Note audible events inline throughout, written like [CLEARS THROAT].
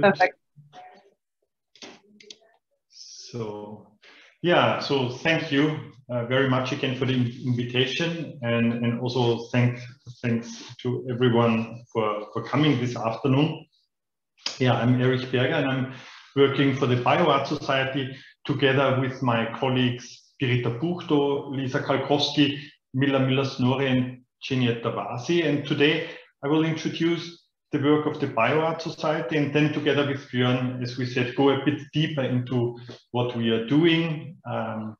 Perfect. So, yeah, so thank you uh, very much again for the invitation and, and also thank, thanks to everyone for, for coming this afternoon. Yeah, I'm Erich Berger and I'm working for the BioArt Society together with my colleagues Piritta Puhto, Lisa Kalkowski, Mila Miller-Snori and Genietta Vasi. And today I will introduce the work of the BioArt Society and then together with Björn, as we said, go a bit deeper into what we are doing. Um,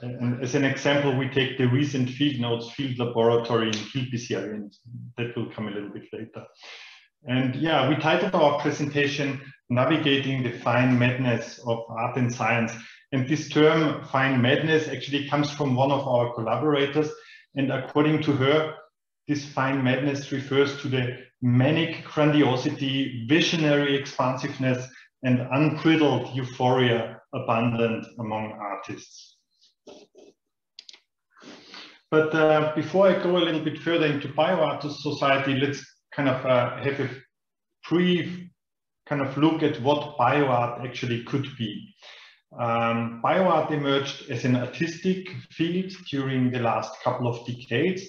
and as an example, we take the recent field notes field laboratory in Kilpisjärvi, and that will come a little bit later. And yeah, we titled our presentation Navigating the Fine Madness of Art and Science. And this term, fine madness, actually comes from one of our collaborators. And according to her, this fine madness refers to the manic grandiosity, visionary expansiveness, and unbridled euphoria abundant among artists. But uh, before I go a little bit further into BioArt Society, let's kind of uh, have a brief kind of look at what bioart actually could be. Um, bioart emerged as an artistic field during the last couple of decades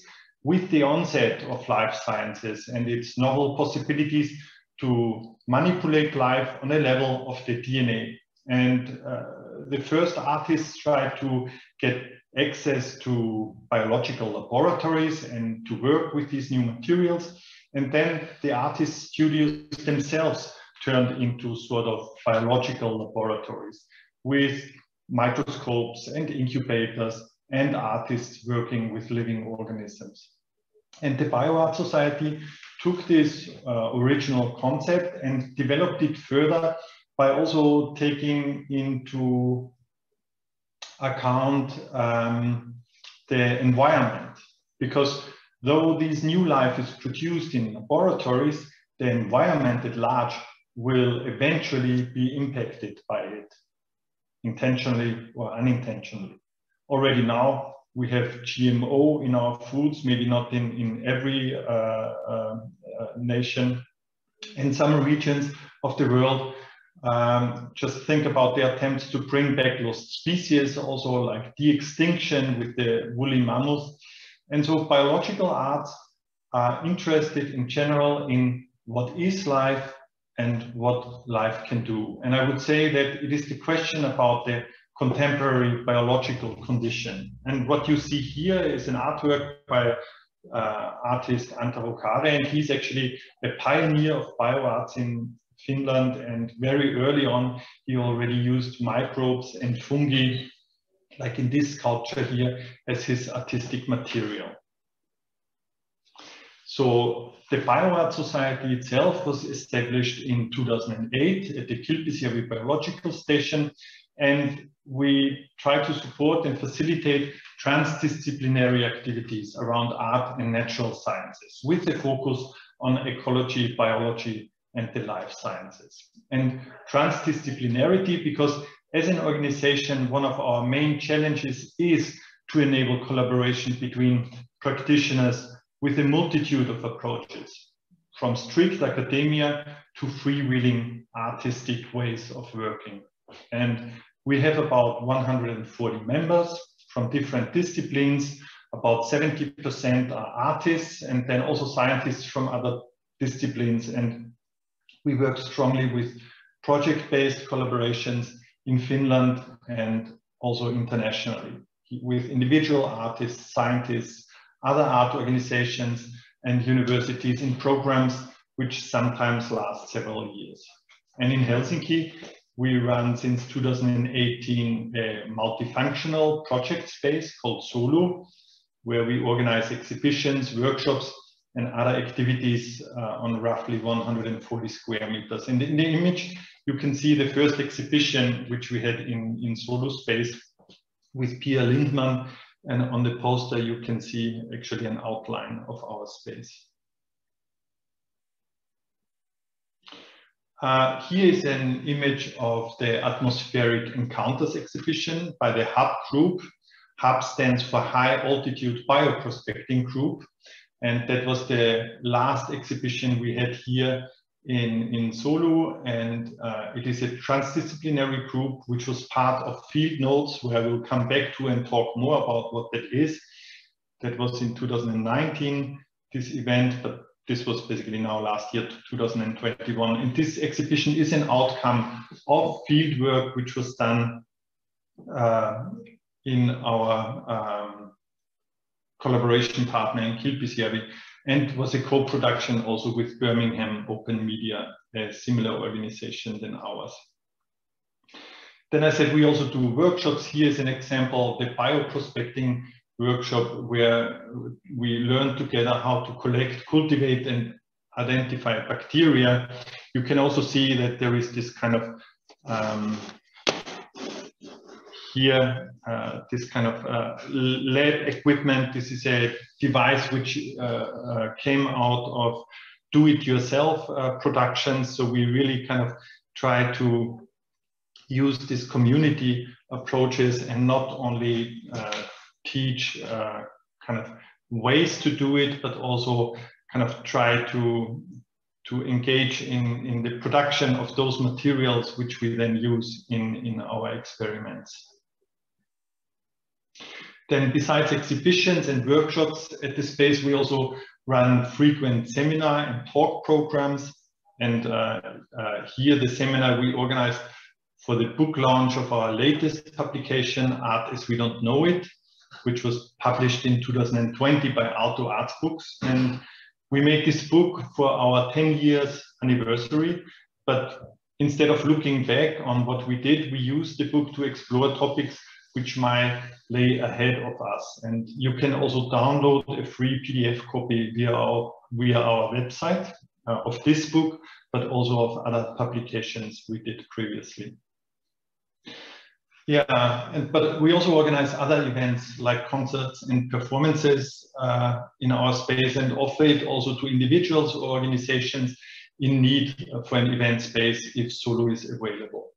with the onset of life sciences and its novel possibilities to manipulate life on a level of the DNA. And uh, the first artists tried to get access to biological laboratories and to work with these new materials. And then the artist studios themselves turned into sort of biological laboratories with microscopes and incubators and artists working with living organisms. And the BioArt Society took this uh, original concept and developed it further by also taking into account um, the environment. Because though this new life is produced in laboratories, the environment at large will eventually be impacted by it, intentionally or unintentionally. Already now, we have GMO in our foods, maybe not in, in every uh, uh, nation. In some regions of the world, um, just think about the attempts to bring back lost species, also like de-extinction with the woolly mammoth. And so biological arts are interested in general in what is life and what life can do. And I would say that it is the question about the contemporary biological condition. And what you see here is an artwork by uh, artist Antero Kare, and he's actually a pioneer of bioarts in Finland. And very early on, he already used microbes and fungi, like in this sculpture here, as his artistic material. So the BioArt Society itself was established in 2008 at the Kilpisjärvi Biological Station, and we try to support and facilitate transdisciplinary activities around art and natural sciences with a focus on ecology, biology, and the life sciences. And transdisciplinarity, because as an organization, one of our main challenges is to enable collaboration between practitioners with a multitude of approaches, from strict academia to freewheeling artistic ways of working. And we have about 140 members from different disciplines. About 70% are artists and then also scientists from other disciplines. And we work strongly with project-based collaborations in Finland and also internationally with individual artists, scientists, other art organizations and universities in programs which sometimes last several years. And in Helsinki, we run since 2018 a multifunctional project space called Solu, where we organize exhibitions, workshops, and other activities uh, on roughly 140 square meters. And in the image, you can see the first exhibition which we had in, in Solu space with Pia Lindman and on the poster, you can see actually an outline of our space. Uh, here is an image of the Atmospheric Encounters exhibition by the HUB group. HUB stands for High Altitude Bioprospecting Group. And that was the last exhibition we had here in, in Solu. And uh, it is a transdisciplinary group, which was part of Field Notes, where we'll come back to and talk more about what that is. That was in 2019, this event, but this was basically now last year, 2021. And this exhibition is an outcome of field work which was done uh, in our um, collaboration partner in Kilpisjärvi and was a co-production also with Birmingham Open Media, a similar organization than ours. Then I said we also do workshops. Here is an example, the bioprospecting workshop where we learn together how to collect, cultivate, and identify bacteria. You can also see that there is this kind of um, here, uh, this kind of uh, lab equipment. This is a device which uh, uh came out of do-it-yourself uh, production. So we really kind of try to use these community approaches and not only uh, teach uh, kind of ways to do it, but also kind of try to to engage in, in the production of those materials which we then use in, in our experiments. Then besides exhibitions and workshops at the space, we also run frequent seminar and talk programs. And uh, uh, here the seminar we organized for the book launch of our latest publication, Art as We Don't Know It, which was published in 2020 by Aalto Arts Books. And we made this book for our 10 years anniversary, but instead of looking back on what we did, we used the book to explore topics which might lay ahead of us. And you can also download a free PDF copy via our, via our website uh, of this book, but also of other publications we did previously. Yeah, and, but we also organize other events like concerts and performances uh, in our space and offer it also to individuals or organizations in need for an event space if Solu is available.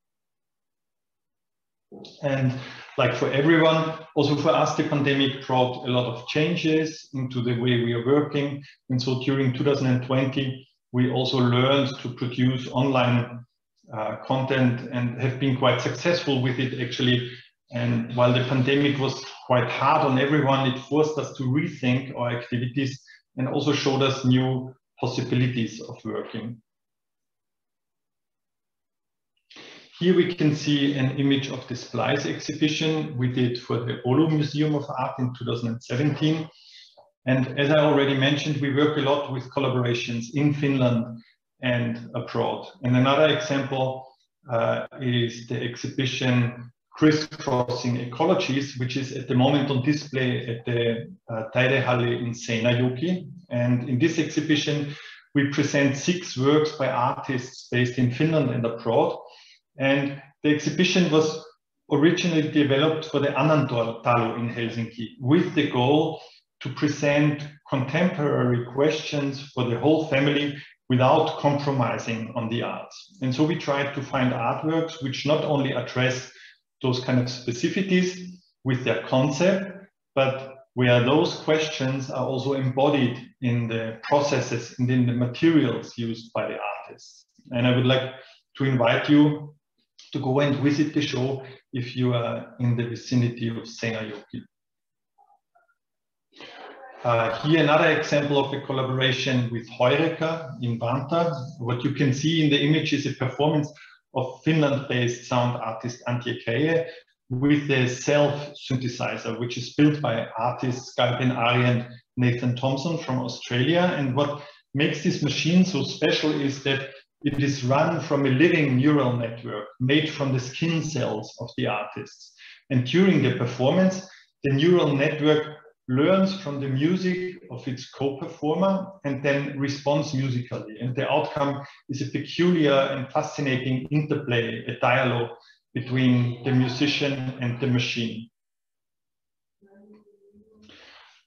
And like for everyone, also for us, the pandemic brought a lot of changes into the way we are working. And so during 2020, we also learned to produce online uh, content and have been quite successful with it actually. And while the pandemic was quite hard on everyone, it forced us to rethink our activities and also showed us new possibilities of working. Here we can see an image of the Splice exhibition we did for the Oulu Museum of Art in 2017. And as I already mentioned, we work a lot with collaborations in Finland and abroad. And another example uh, is the exhibition Crisscrossing Ecologies, which is at the moment on display at the uh, Taidehalli in Seinäjoki. And in this exhibition, we present six works by artists based in Finland and abroad. And the exhibition was originally developed for the Annan-talo in Helsinki with the goal to present contemporary questions for the whole family without compromising on the arts. And so we tried to find artworks which not only address those kind of specificities with their concept, but where those questions are also embodied in the processes and in the materials used by the artists. And I would like to invite you to go and visit the show if you are in the vicinity of Seinäjoki. Uh, here another example of a collaboration with Heureka in Vantaa. What you can see in the image is a performance of Finland-based sound artist Antye Greie with a self-synthesizer, which is built by artists Guy Ben-Ary and Nathan Thompson from Australia. And what makes this machine so special is that it is run from a living neural network made from the skin cells of the artists. And during the performance, the neural network learns from the music of its co-performer and then responds musically. And the outcome is a peculiar and fascinating interplay, a dialogue between the musician and the machine.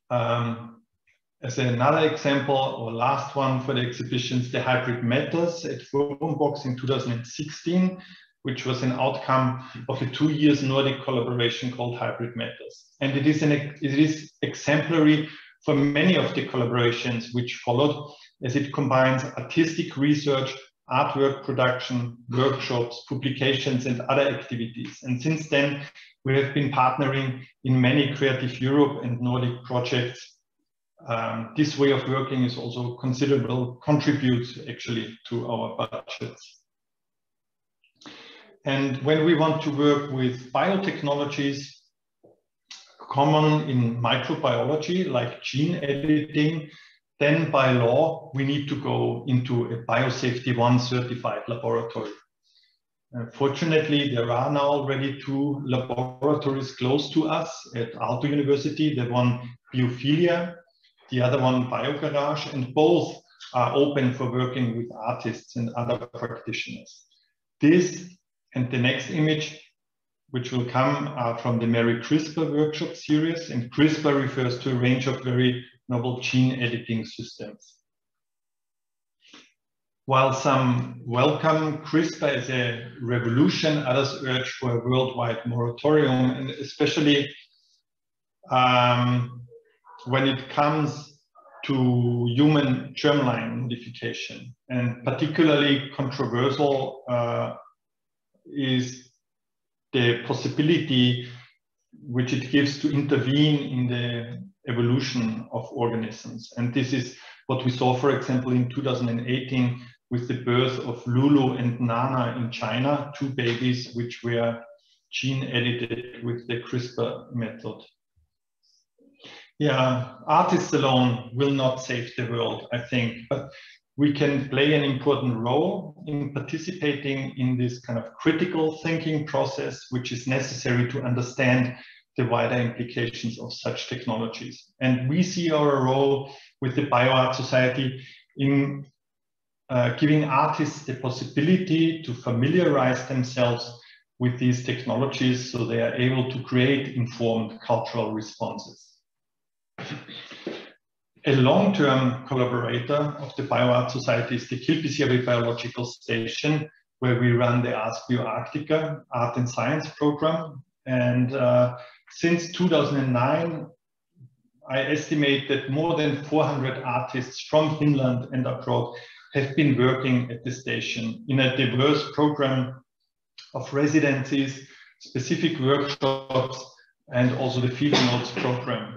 Um, as another example, or last one for the exhibitions, the Hybrid Matters at Forumbox in 2016 which was an outcome of a two years Nordic collaboration called Hybrid Matters. And it is, an, it is exemplary for many of the collaborations which followed, as it combines artistic research, artwork production, workshops, publications, and other activities. And since then, we have been partnering in many Creative Europe and Nordic projects. Um, this way of working is also considerable, contributes actually to our budgets. And when we want to work with biotechnologies, common in microbiology, like gene editing, then by law, we need to go into a biosafety one certified laboratory. Uh, fortunately, there are now already two laboratories close to us at Aalto University, the one Biofilia, the other one BioGarage, and both are open for working with artists and other practitioners. This and the next image, which will come are from the Mary CRISPR workshop series, and CRISPR refers to a range of very novel gene editing systems. While some welcome CRISPR as a revolution, others urge for a worldwide moratorium, and especially um, when it comes to human germline modification, and particularly controversial uh, is the possibility which it gives to intervene in the evolution of organisms. And this is what we saw, for example, in 2018 with the birth of Lulu and Nana in China, two babies which were gene edited with the CRISPR method. Yeah, artists alone will not save the world, I think, but we can play an important role in participating in this kind of critical thinking process, which is necessary to understand the wider implications of such technologies. And we see our role with the BioArt Society in uh, giving artists the possibility to familiarize themselves with these technologies so they are able to create informed cultural responses. A long-term collaborator of the BioArt Society is the Kilpisjärvi Biological Station, where we run the Ars BioArctica Art and Science program. And uh, since 2009, I estimate that more than 400 artists from Finland and abroad have been working at the station in a diverse program of residencies, specific workshops, and also the field notes program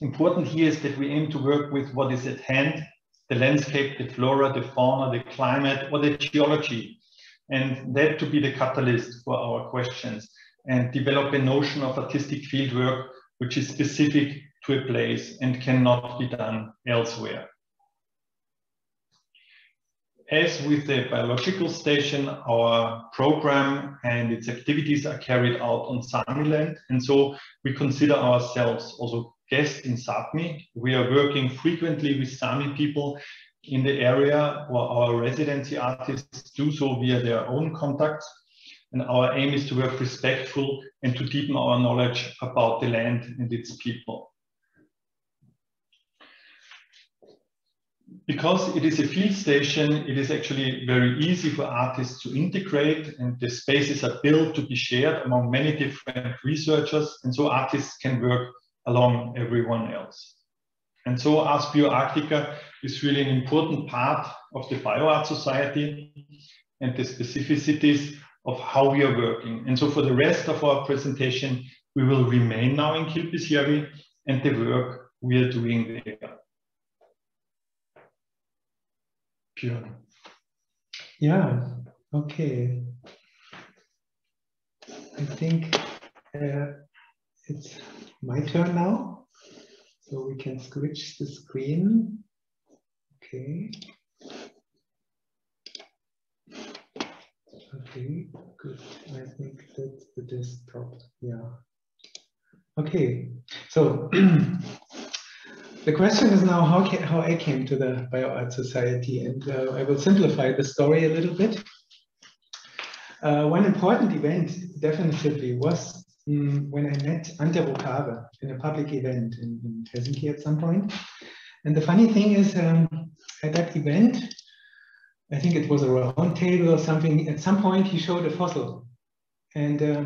important here is that we aim to work with what is at hand, the landscape, the flora, the fauna, the climate, or the geology, and that to be the catalyst for our questions and develop a notion of artistic fieldwork which is specific to a place and cannot be done elsewhere. As with the biological station, our program and its activities are carried out on Sami land, and so we consider ourselves also guest in Sapmi. We are working frequently with Sami people in the area or our residency artists do so via their own contacts. And our aim is to work respectful and to deepen our knowledge about the land and its people. Because it is a field station, it is actually very easy for artists to integrate and the spaces are built to be shared among many different researchers. And so artists can work along everyone else. And so Ars BioArctica is really an important part of the BioArt Society and the specificities of how we are working. And so for the rest of our presentation, we will remain now in Kilpisjärvi and the work we are doing there. Björn. Yeah, okay. I think uh, it's my turn now. So we can switch the screen. Okay. Okay, good. I think that's the desktop. Yeah. Okay, so [CLEARS THROAT] the question is now how, how I came to the BioArt Society, and uh, I will simplify the story a little bit. Uh, one important event definitely was when I met Antero Kare in a public event in, in, Helsinki at some point. And the funny thing is, um, at that event, I think it was a round table or something, at some point he showed a fossil. And uh,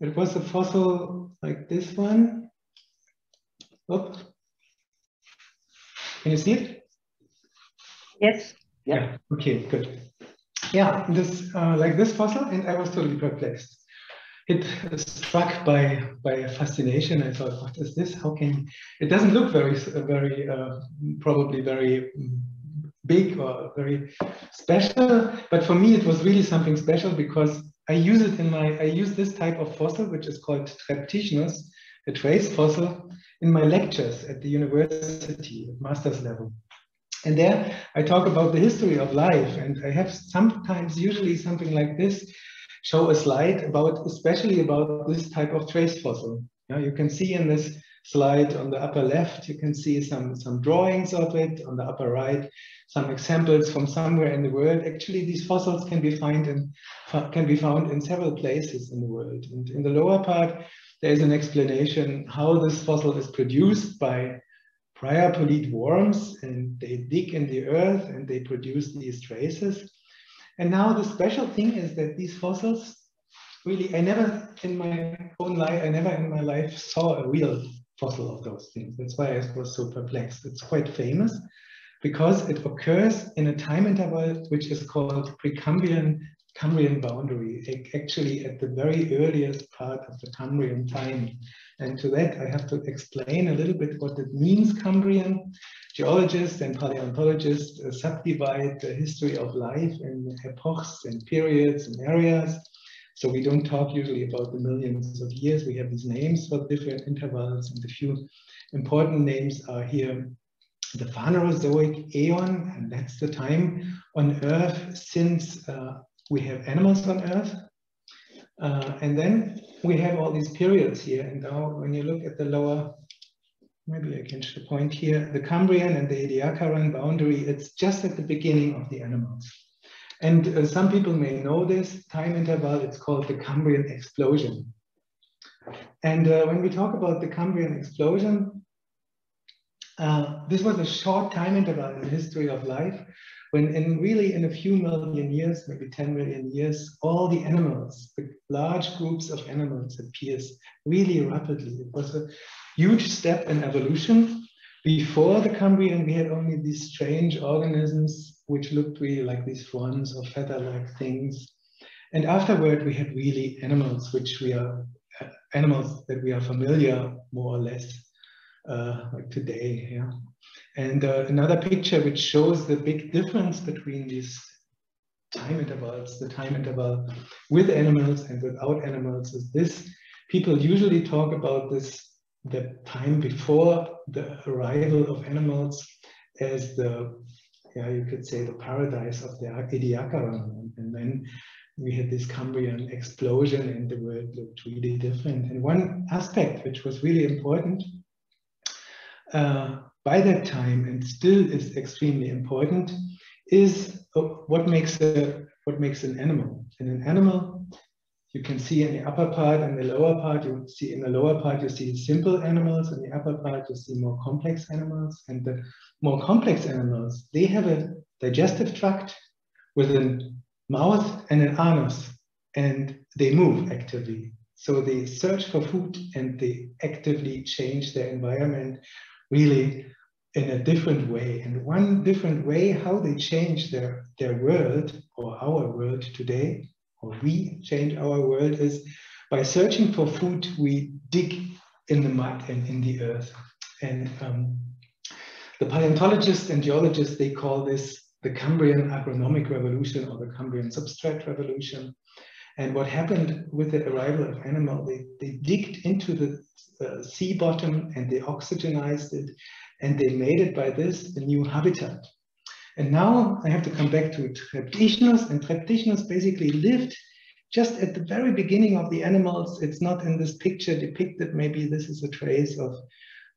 it was a fossil like this one. Oop, Can you see it? Yes. Yeah. yeah. Okay, good. Yeah, this uh, like this fossil, and I was totally perplexed. It struck by by fascination. I thought, what is this? How can it doesn't look very very uh, probably very big or very special, but for me it was really something special because I use it in my I use this type of fossil, which is called Treptichnus, a trace fossil, in my lectures at the university at master's level. And there I talk about the history of life. And I have sometimes, usually something like this, show a slide about, especially about this type of trace fossil. You can see in this slide on the upper left, you can see some, some drawings of it. On the upper right, some examples from somewhere in the world. Actually, these fossils can be found in, can be found in several places in the world. And in the lower part, there is an explanation how this fossil is produced by priapulid worms and they dig in the earth and they produce these traces. And now the special thing is that these fossils really, I never in my own life, I never in my life saw a real fossil of those things. That's why I was so perplexed. It's quite famous because it occurs in a time interval which is called Precambrian Cambrian boundary, actually at the very earliest part of the Cambrian time. And to that, I have to explain a little bit what it means Cambrian. Geologists and paleontologists uh, subdivide the history of life in epochs and periods and areas. So we don't talk usually about the millions of years. We have these names for different intervals and a few important names are here the Phanerozoic Aeon, and that's the time on Earth since uh, we have animals on Earth. Uh, and then we have all these periods here. And now when you look at the lower, maybe I can point here, the Cambrian and the Ediacaran boundary, it's just at the beginning of the animals. And uh, some people may know this time interval, it's called the Cambrian explosion. And uh, when we talk about the Cambrian explosion, uh, this was a short time interval in the history of life when in really in a few million years, maybe 10 million years, all the animals, the large groups of animals appears really rapidly. It was a huge step in evolution. Before the Cambrian, we had only these strange organisms which looked really like these fronds or feather-like things. And afterward, we had really animals which we are uh, animals that we are familiar more or less uh, like today. Yeah. And uh, another picture which shows the big difference between these time intervals, the time interval with animals and without animals is this. People usually talk about this, the time before the arrival of animals as the, yeah, you could say the paradise of the Ediacaran. And then we had this Cambrian explosion and the world looked really different. And one aspect which was really important uh, by that time and still is extremely important is uh, what makes a what makes an animal. In an animal, you can see in the upper part and the lower part, you see in the lower part, you see simple animals, in the upper part, you see more complex animals. And the more complex animals, they have a digestive tract with a mouth and an anus, and they move actively. So they search for food and they actively change their environment really in a different way. And one different way how they change their, their world or our world today, or we change our world is by searching for food, we dig in the mud and in the earth. And um, the paleontologists and geologists, they call this the Cambrian agronomic revolution or the Cambrian substrate revolution. And what happened with the arrival of animal, they, they digged into the uh, sea bottom and they oxygenized it and they made it by this a new habitat. And now I have to come back to Treptichnus, and Treptichnus basically lived just at the very beginning of the animals. It's not in this picture depicted, maybe this is a trace of,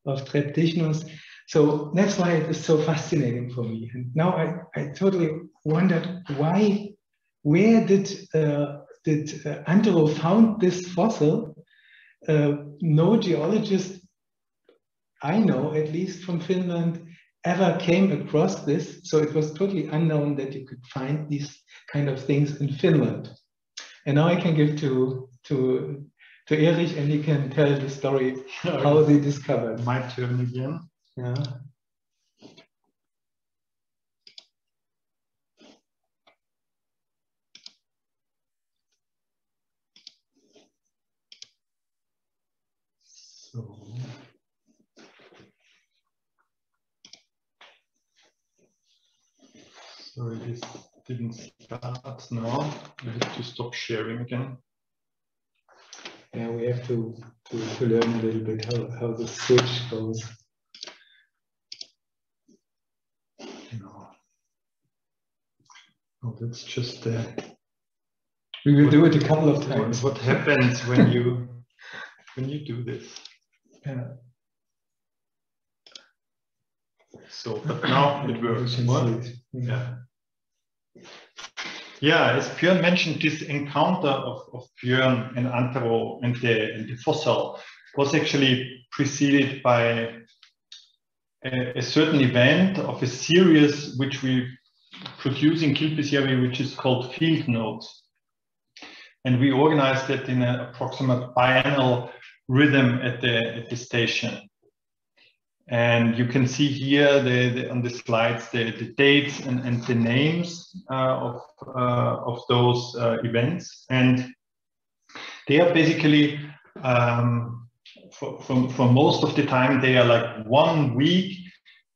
of Treptichnus. So that's why it is so fascinating for me. And now I, I totally wondered why, where did, uh, did uh, Antero found this fossil? Uh, no geologist I know, at least from Finland, ever came across this. So it was totally unknown that you could find these kind of things in Finland. And now I can give to to to Erich and he can tell the story [LAUGHS] how they discovered. My turn again. Yeah. So. Sorry, this didn't start now. I have to stop sharing again. Yeah, we have to, to, to learn a little bit how, how the switch goes. No. Oh, that's just uh, We will do it a couple of times. what happens when you when you do this. Yeah. So, but now it works. What? it. Yeah. Yeah, as Björn mentioned, this encounter of, of Björn and Antero and the, and the fossil was actually preceded by a, a certain event of a series which we produce in Kilpisjärvi, which is called Field Notes. And we organized it in an approximate biennial rhythm at the, at the station. And you can see here the, the, on the slides the, the dates and, and the names uh, of, uh, of those uh, events. And they are basically, um, for, for, for most of the time, they are like one week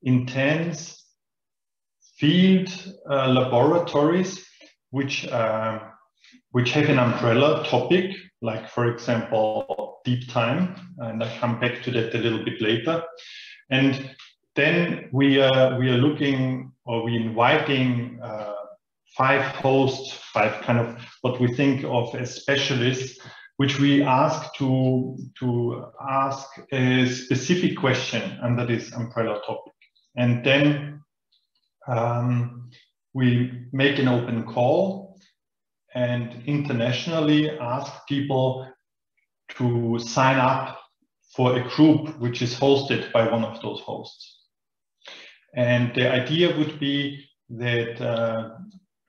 intense field uh, laboratories which, uh, which have an umbrella topic, like, for example, deep time. And I come back to that a little bit later. And then we are, we are looking or we inviting uh, five hosts, five kind of what we think of as specialists, which we ask to, to ask a specific question under this umbrella topic. And then um, we make an open call and internationally ask people to sign up for a group which is hosted by one of those hosts. And the idea would be that uh,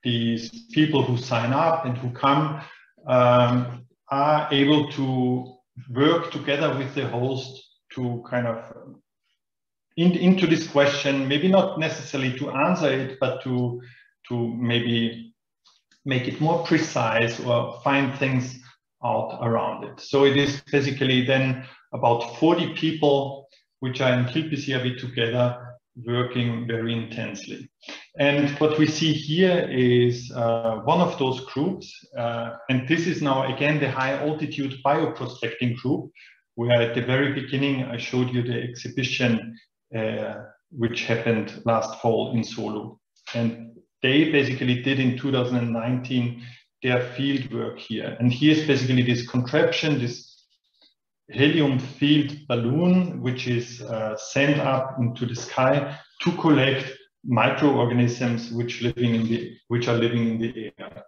these people who sign up and who come um, are able to work together with the host to kind of in, into this question, maybe not necessarily to answer it, but to, to maybe make it more precise or find things out around it. So it is basically then about 40 people which are in Kilpisjärvi together working very intensely. And what we see here is uh, one of those groups, uh, and this is now again the high altitude bioprospecting group, where at the very beginning I showed you the exhibition uh, which happened last fall in Solu. And they basically did in 2019 their field work here. And here's basically this contraption, this helium filled balloon, which is uh, sent up into the sky to collect microorganisms which living in the which are living in the air.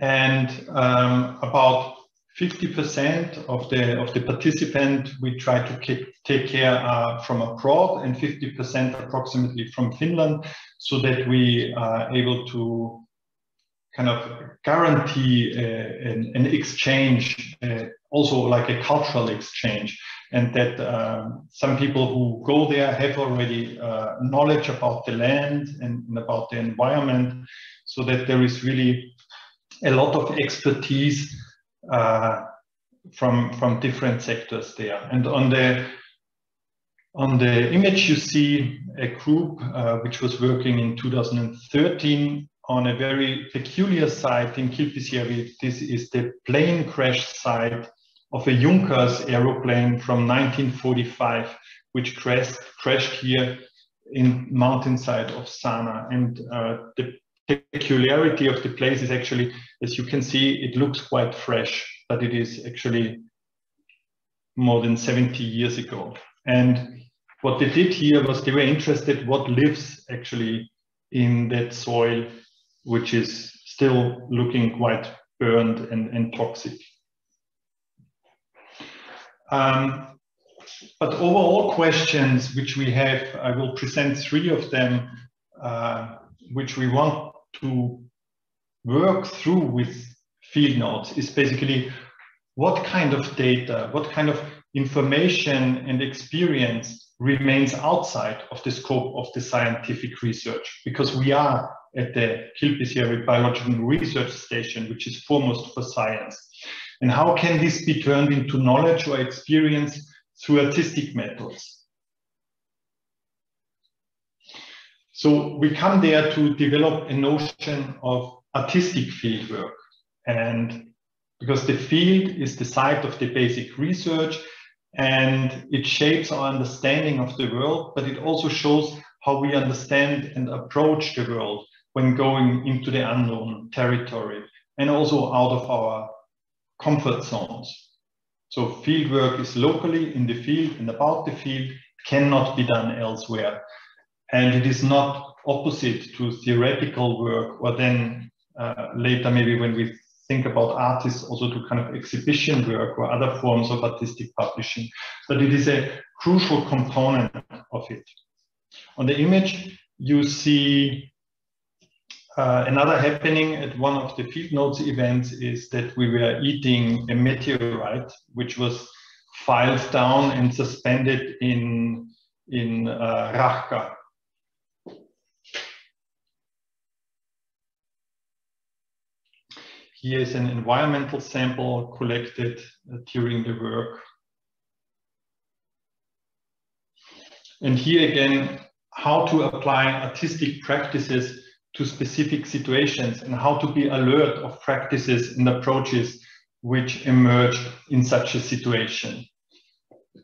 And um, about 50% of the of the participant we try to keep, take care uh, from abroad and 50% approximately from Finland so that we are able to kind of guarantee uh, an, an, exchange, uh, also like a cultural exchange, and that um, some people who go there have already uh, knowledge about the land and, and, about the environment, so that there is really a lot of expertise uh, from from different sectors there. And on the on the image, you see a group uh, which was working in 2013 on a very peculiar site in Kilpisjärvi. This is the plane crash site of a Junkers aeroplane from 1945, which crashed, crashed here in mountainside of Saana. And uh, the peculiarity of the place is actually, as you can see, it looks quite fresh, but it is actually more than 70 years ago. And what they did here was they were interested what lives actually in that soil which is still looking quite burned and, and toxic. Um, but overall questions which we have, I will present three of them, uh, which we want to work through with field notes is basically what kind of data, what kind of information and experience remains outside of the scope of the scientific research because we are at the Kilpisjärvi Biological Research Station, which is foremost for science. And how can this be turned into knowledge or experience through artistic methods? So we come there to develop a notion of artistic fieldwork. And because the field is the site of the basic research and it shapes our understanding of the world, but it also shows how we understand and approach the world when going into the unknown territory and also out of our comfort zones. So fieldwork is locally in the field and about the field, cannot be done elsewhere. And it is not opposite to theoretical work or then uh, later maybe when we think about artists also to kind of exhibition work or other forms of artistic publishing, but it is a crucial component of it. On the image, you see uh, another happening at one of the field notes events is that we were eating a meteorite, which was filed down and suspended in, in uh, Here is an environmental sample collected uh, during the work. And here again, how to apply artistic practices to specific situations and how to be alert of practices and approaches which emerge in such a situation.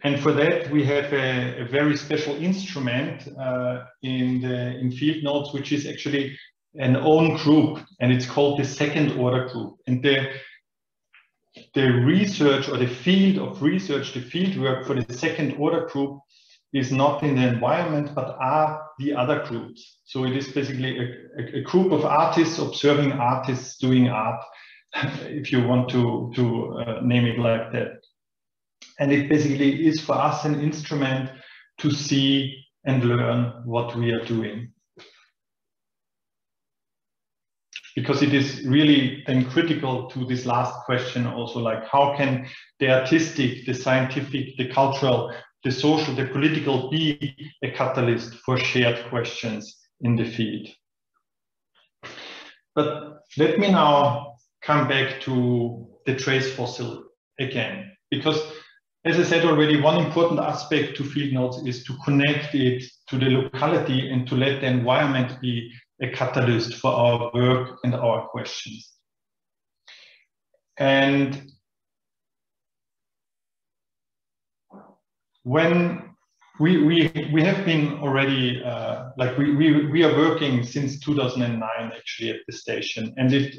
And for that, we have a, a very special instrument uh, in the in field notes, which is actually an own group and it's called the second order group. And the, the research or the field of research, the field work for the second order group is not in the environment, but are the other groups. So it is basically a, a, group of artists observing artists doing art, [LAUGHS] if you want to, to uh, name it like that. And it basically is for us an instrument to see and learn what we are doing. because it is really then critical to this last question also like how can the artistic the scientific the cultural the social the political be a catalyst for shared questions in the field but let me now come back to the trace fossil again because as I said already, one important aspect to field notes is to connect it to the locality and to let the environment be a catalyst for our work and our questions. And when we, we, we have been already, uh, like we, we, we are working since 2009 actually at the station and it,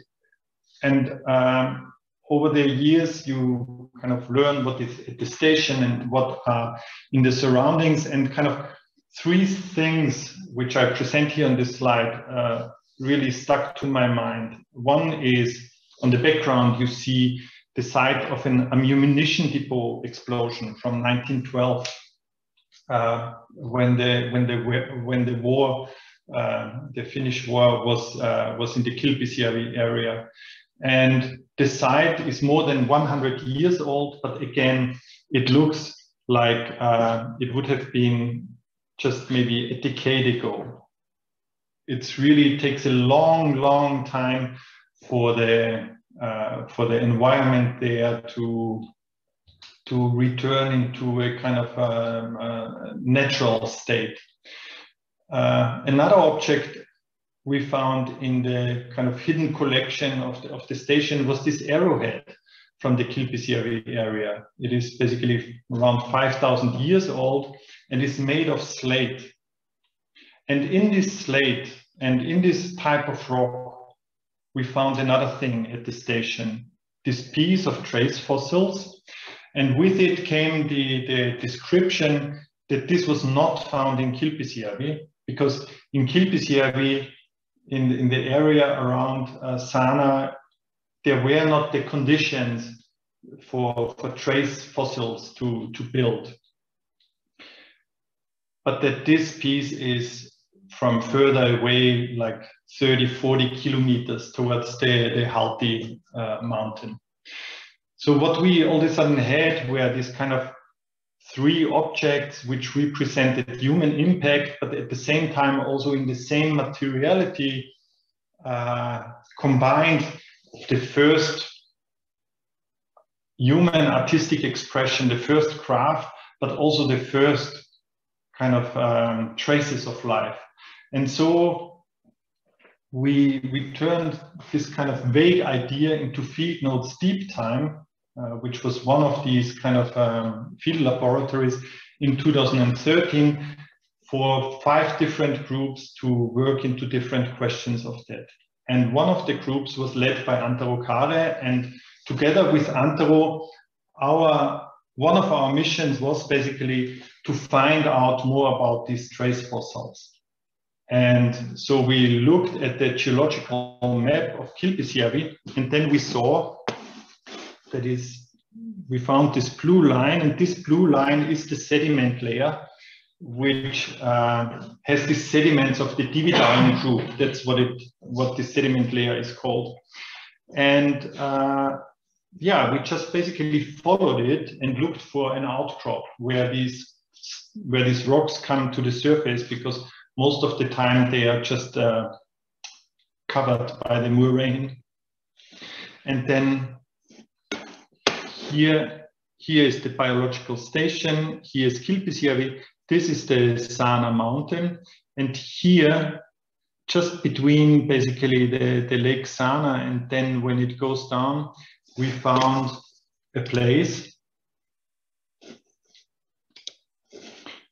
and um, over the years you kind of learn what is at the station and what are in the surroundings and kind of three things which I present here on this slide uh, really stuck to my mind. One is on the background, you see the site of an ammunition depot explosion from 1912 uh, when the when the when the war uh, the Finnish war was uh, was in the Kilpisjärvi area, and the site is more than 100 years old. But again, it looks like uh, it would have been just maybe a decade ago. It's really takes a long, long time for the uh, for the environment there to to return into a kind of um, uh, natural state. Uh, another object we found in the kind of hidden collection of the, of the station was this arrowhead from the Kilpisjärvi area. It is basically around 5,000 years old and is made of slate. And in this slate and in this type of rock, we found another thing at the station, this piece of trace fossils. And with it came the, the description that this was not found in Kilpisjärvi, because in Kilpisjärvi, in, in the area around uh, Saana, there were not the conditions for, for trace fossils to, to build but that this piece is from further away, like 30, 40 kilometers towards the, the Halti uh, mountain. So what we all of a sudden had were this kind of three objects which represented human impact, but at the same time also in the same materiality uh, combined the first human artistic expression, the first craft, but also the first kind of um, traces of life. And so we, we turned this kind of vague idea into field notes deep time, uh, which was one of these kind of um, field laboratories in 2013 for five different groups to work into different questions of that. And one of the groups was led by Antero Kare and together with Antero, our one of our missions was basically to find out more about these trace fossils. And so we looked at the geological map of Kilpisjärvi, and then we saw that is, we found this blue line, and this blue line is the sediment layer, which uh, has the sediments of the Dividaalen group. That's what it, what the sediment layer is called. And uh, yeah, we just basically followed it and looked for an outcrop where these where these rocks come to the surface because most of the time they are just uh, covered by the moraine. And then here, here is the biological station. Here is Kilpisjärvi. This is the Saana mountain. And here, just between basically the, the lake Saana and then when it goes down, we found a place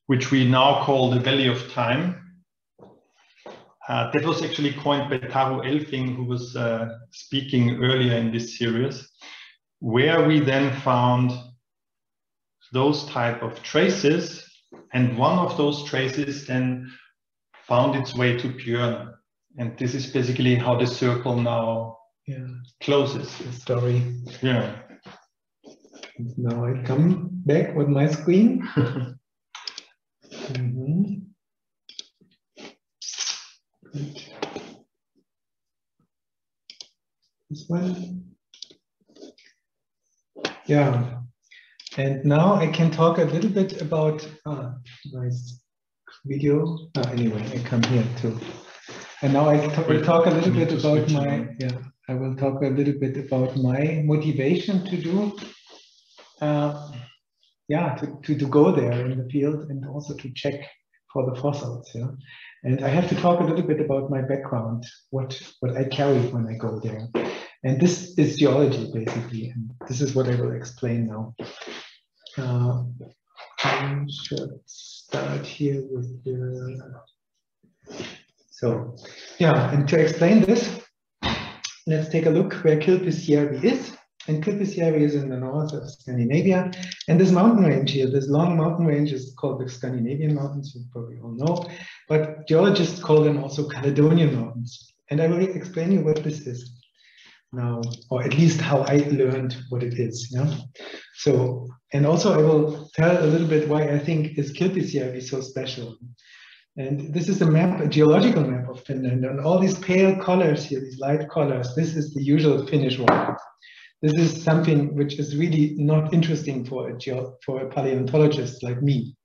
which we now call the Valley of Time. Uh, that was actually coined by Taru Elfving, who was uh, speaking earlier in this series, where we then found those type of traces, and one of those traces then found its way to Björn. And this is basically how the circle now yeah. closes. The story. Yeah. Now I come back with my screen. [LAUGHS] mm -hmm. This one. Yeah. And now I can talk a little bit about, ah, nice video. Ah, anyway, I come here too. And now I will talk a little bit about my, yeah, I will talk a little bit about my motivation to do, uh, yeah, to, to, to go there in the field and also to check for the fossils. Yeah. And I have to talk a little bit about my background, what, what I carry when I go there. And this is geology, basically. And this is what I will explain now. Uh, I should start here with the... So, yeah, and to explain this, let's take a look where Kilpisjärvi is. And Kilpisjärvi is in the north of Scandinavia. And this mountain range here, this long mountain range is called the Scandinavian Mountains, you probably all know. But geologists call them also Caledonian Mountains. And I will explain you what this is now, or at least how I learned what it is. Yeah. So, and also I will tell a little bit why I think is Kilpisjärvi so special. And this is a map, a geological map of Finland. And all these pale colors here, these light colors, this is the usual Finnish one. This is something which is really not interesting for a, for a paleontologist like me.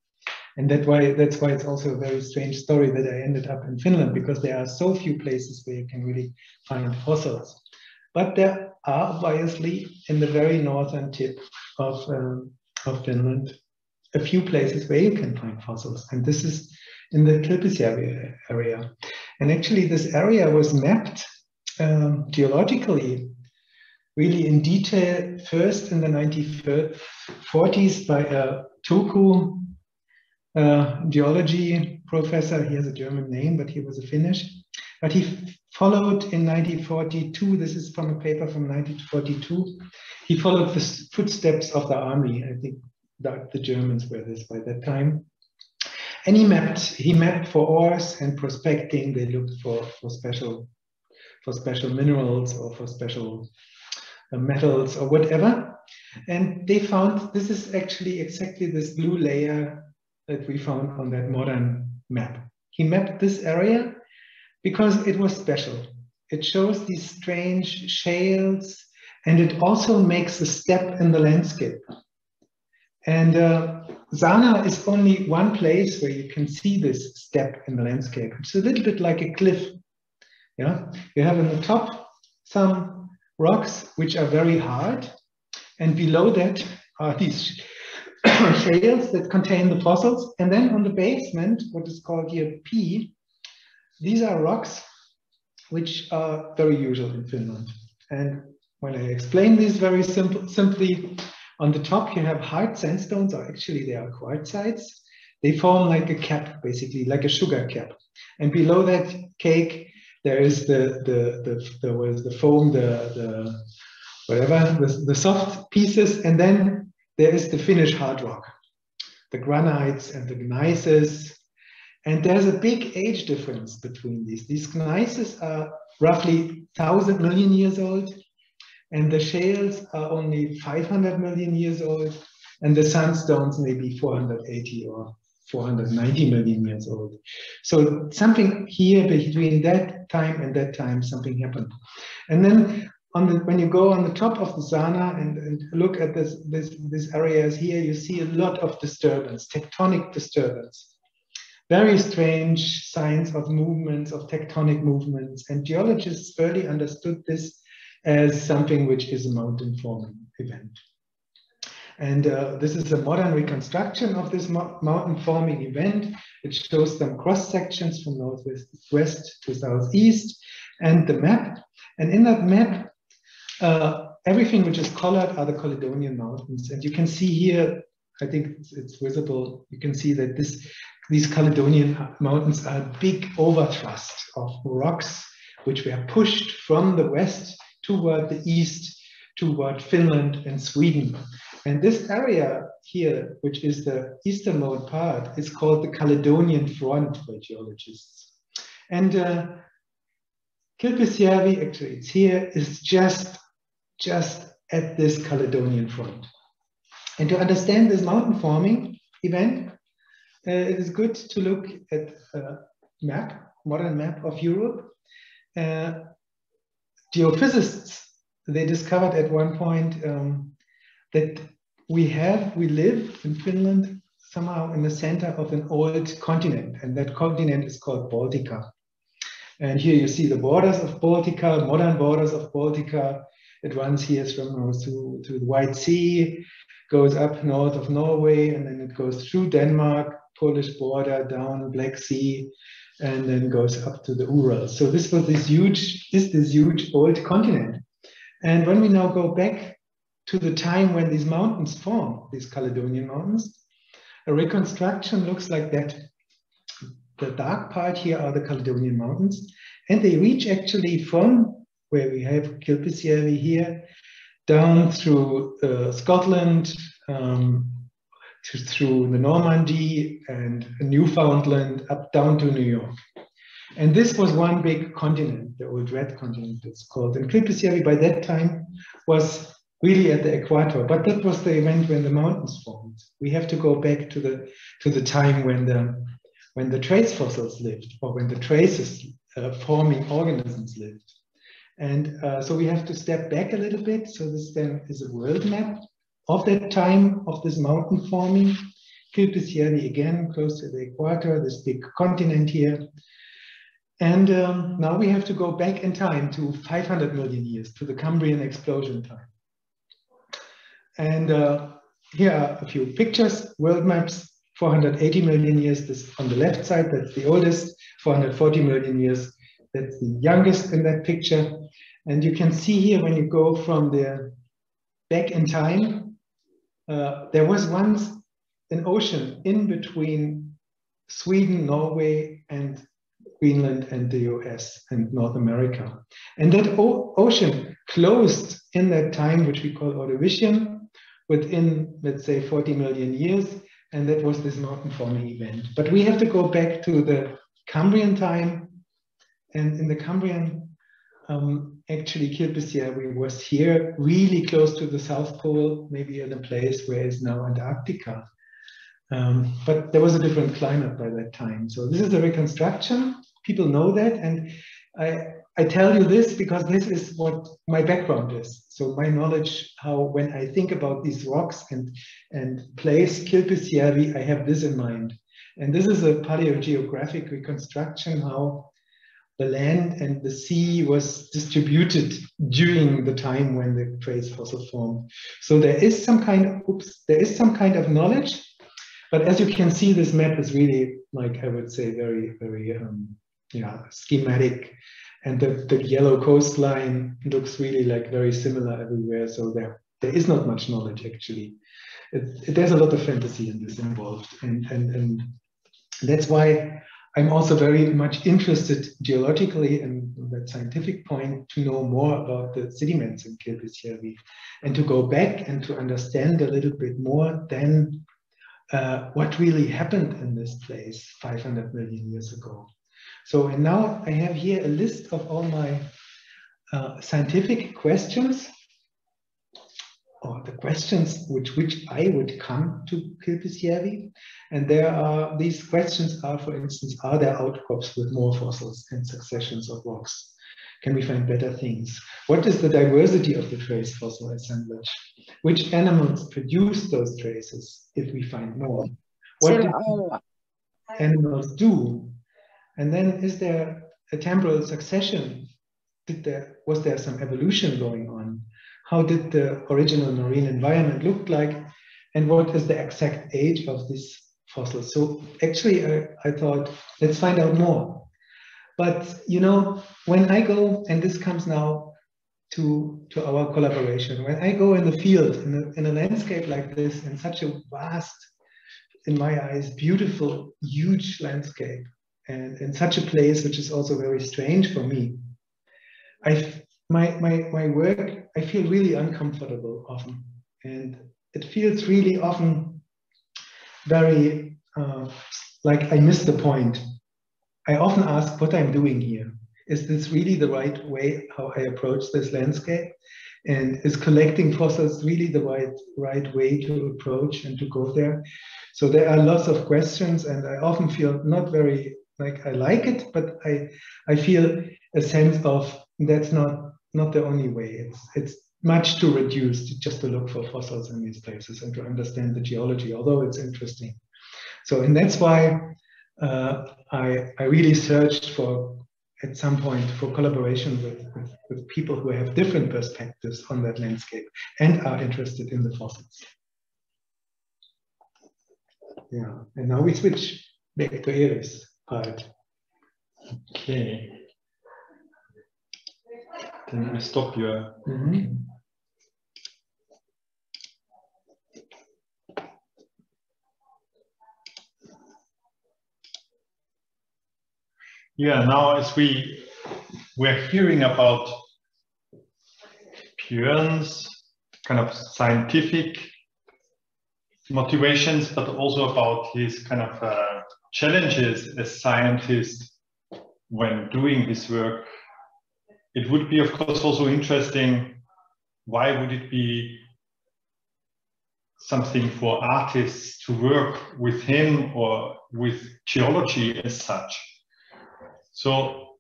And that why, that's why it's also a very strange story that I ended up in Finland, because there are so few places where you can really find fossils. But there are obviously in the very northern tip of, um, of Finland, a few places where you can find fossils. And this is in the Kilpisjärvi area. And actually this area was mapped um, geologically really in detail first in the 1940s by a Turku uh, geology professor. He has a German name, but he was a Finnish. But he followed in 1942, this is from a paper from 1942, he followed the footsteps of the army. I think that the Germans were this by that time. And he mapped, he mapped for ores and prospecting. They looked for, for special for special minerals or for special metals or whatever. And they found this is actually exactly this blue layer that we found on that modern map. He mapped this area because it was special. It shows these strange shales and it also makes a step in the landscape. And uh, Saana is only one place where you can see this step in the landscape. It's a little bit like a cliff. Yeah, you have on the top some rocks which are very hard, And below that are these [COUGHS] shales that contain the fossils. And then on the basement, what is called here P, these are rocks which are very usual in Finland. And when I explain this very simple, simply, on the top you have hard sandstones, or actually they are quartzites. They form like a cap, basically, like a sugar cap. And below that cake, there is the the the there was the foam, the the whatever, the, the soft pieces, and then there is the Finnish hard rock, the granites and the gneisses. And there's a big age difference between these. These gneisses are roughly 1,000 million years old, and the shales are only 500 million years old, and the sandstones maybe 480 or 490 million years old. So something here between that time and that time, something happened. And then on the, when you go on the top of the Saana and, and look at this, this, these areas here, you see a lot of disturbance, tectonic disturbance. Very strange signs of movements, of tectonic movements. And geologists early understood this as something which is a mountain forming event. And uh, this is a modern reconstruction of this mo mountain forming event. It shows some cross sections from northwest west to southeast and the map. And in that map, uh, everything which is colored are the Caledonian Mountains. And you can see here, I think it's, it's visible, you can see that this, these Caledonian Mountains are a big overthrust of rocks which were pushed from the west toward the east, toward Finland and Sweden. And this area here, which is the easternmost part, is called the Caledonian Front by geologists. And uh, Kilpisjärvi, actually it's here, is just, just at this Caledonian Front. And to understand this mountain forming event, uh, it is good to look at a map, modern map of Europe. Uh, geophysicists, they discovered at one point um, that we have, we live in Finland somehow in the center of an old continent, and that continent is called Baltica. And here you see the borders of Baltica, modern borders of Baltica. It runs here from north to, to the White Sea, goes up north of Norway, and then it goes through Denmark, Polish border, down Black Sea, and then goes up to the Urals. So this was this huge, this this huge old continent. And when we now go back to the time when these mountains form, these Caledonian mountains, a reconstruction looks like that. The dark part here are the Caledonian mountains, and they reach actually from where we have Kilpisjärvi here, down through uh, Scotland, um, to, through the Normandy and Newfoundland, up down to New York. And this was one big continent, the old red continent it's called. And Kilpisjärvi by that time was really at the equator. But that was the event when the mountains formed. We have to go back to the to the time when the when the trace fossils lived, or when the traces uh, forming organisms lived. And uh, so we have to step back a little bit. So this then is a world map of that time of this mountain forming. Kilpisjärvi again, close to the equator, this big continent here. And um, now we have to go back in time to 500 million years, to the Cambrian explosion time. And uh, here are a few pictures, world maps, 480 million years, this on the left side, that's the oldest, 440 million years, that's the youngest in that picture. And you can see here when you go from the back in time, uh, there was once an ocean in between Sweden, Norway, and Greenland and the US and North America. And that ocean closed in that time, which we call Ordovician, within, let's say, 40 million years. And that was this mountain forming event. But we have to go back to the Cambrian time. And in the Cambrian, um, actually, Kilpisjärvi was here, really close to the South Pole, maybe in a place where is now Antarctica. Um, but there was a different climate by that time. So this is a reconstruction. People know that. And I, I tell you this because this is what my background is. So my knowledge, how when I think about these rocks and and place Kilpisjärvi, I have this in mind. And this is a paleogeographic reconstruction how the land and the sea was distributed during the time when the trace fossil formed. So there is some kind of, oops, there is some kind of knowledge, but as you can see, this map is really like, I would say, very, very, um, yeah, schematic. And the, the yellow coastline looks really like very similar everywhere. So there, there is not much knowledge actually. It, it, there's a lot of fantasy in this involved. And, and, and that's why I'm also very much interested geologically and that scientific point to know more about the sediments in Kilpisjärvi and to go back and to understand a little bit more than uh, what really happened in this place 500 million years ago. So, and now I have here a list of all my uh, scientific questions or the questions with which I would come to Kilpisjärvi. And there are, these questions are, for instance, are there outcrops with more fossils and successions of rocks? Can we find better things? What is the diversity of the trace fossil assemblage? Which animals produce those traces if we find more? What do animals do? And then is there a temporal succession? Did there, was there some evolution going on? how did the original marine environment look like, and what is the exact age of this fossil. So actually, I, I thought, let's find out more. But you know, when I go, and this comes now to, to our collaboration, when I go in the field, in a, in a landscape like this, in such a vast, in my eyes, beautiful, huge landscape, and in such a place which is also very strange for me, I my, my, my work, I feel really uncomfortable often. And it feels really often very uh, like I miss the point. I often ask what I'm doing here. Is this really the right way how I approach this landscape? And is collecting fossils really the right, right way to approach and to go there? So there are lots of questions and I often feel not very like I like it, but I, I feel a sense of that's not not the only way. It's it's much too reduced just to look for fossils in these places and to understand the geology, although it's interesting. So, and that's why uh, I, I really searched for, at some point, for collaboration with, with, with, people who have different perspectives on that landscape and are interested in the fossils. Yeah, and now we switch back to Iris Okay. Then I stop your. Mm -hmm. Yeah, now as we we're hearing about Björn's kind of scientific motivations, but also about his kind of uh, challenges as scientists when doing this work it would be, of course, also interesting. Why would it be something for artists to work with him or with geology as such? So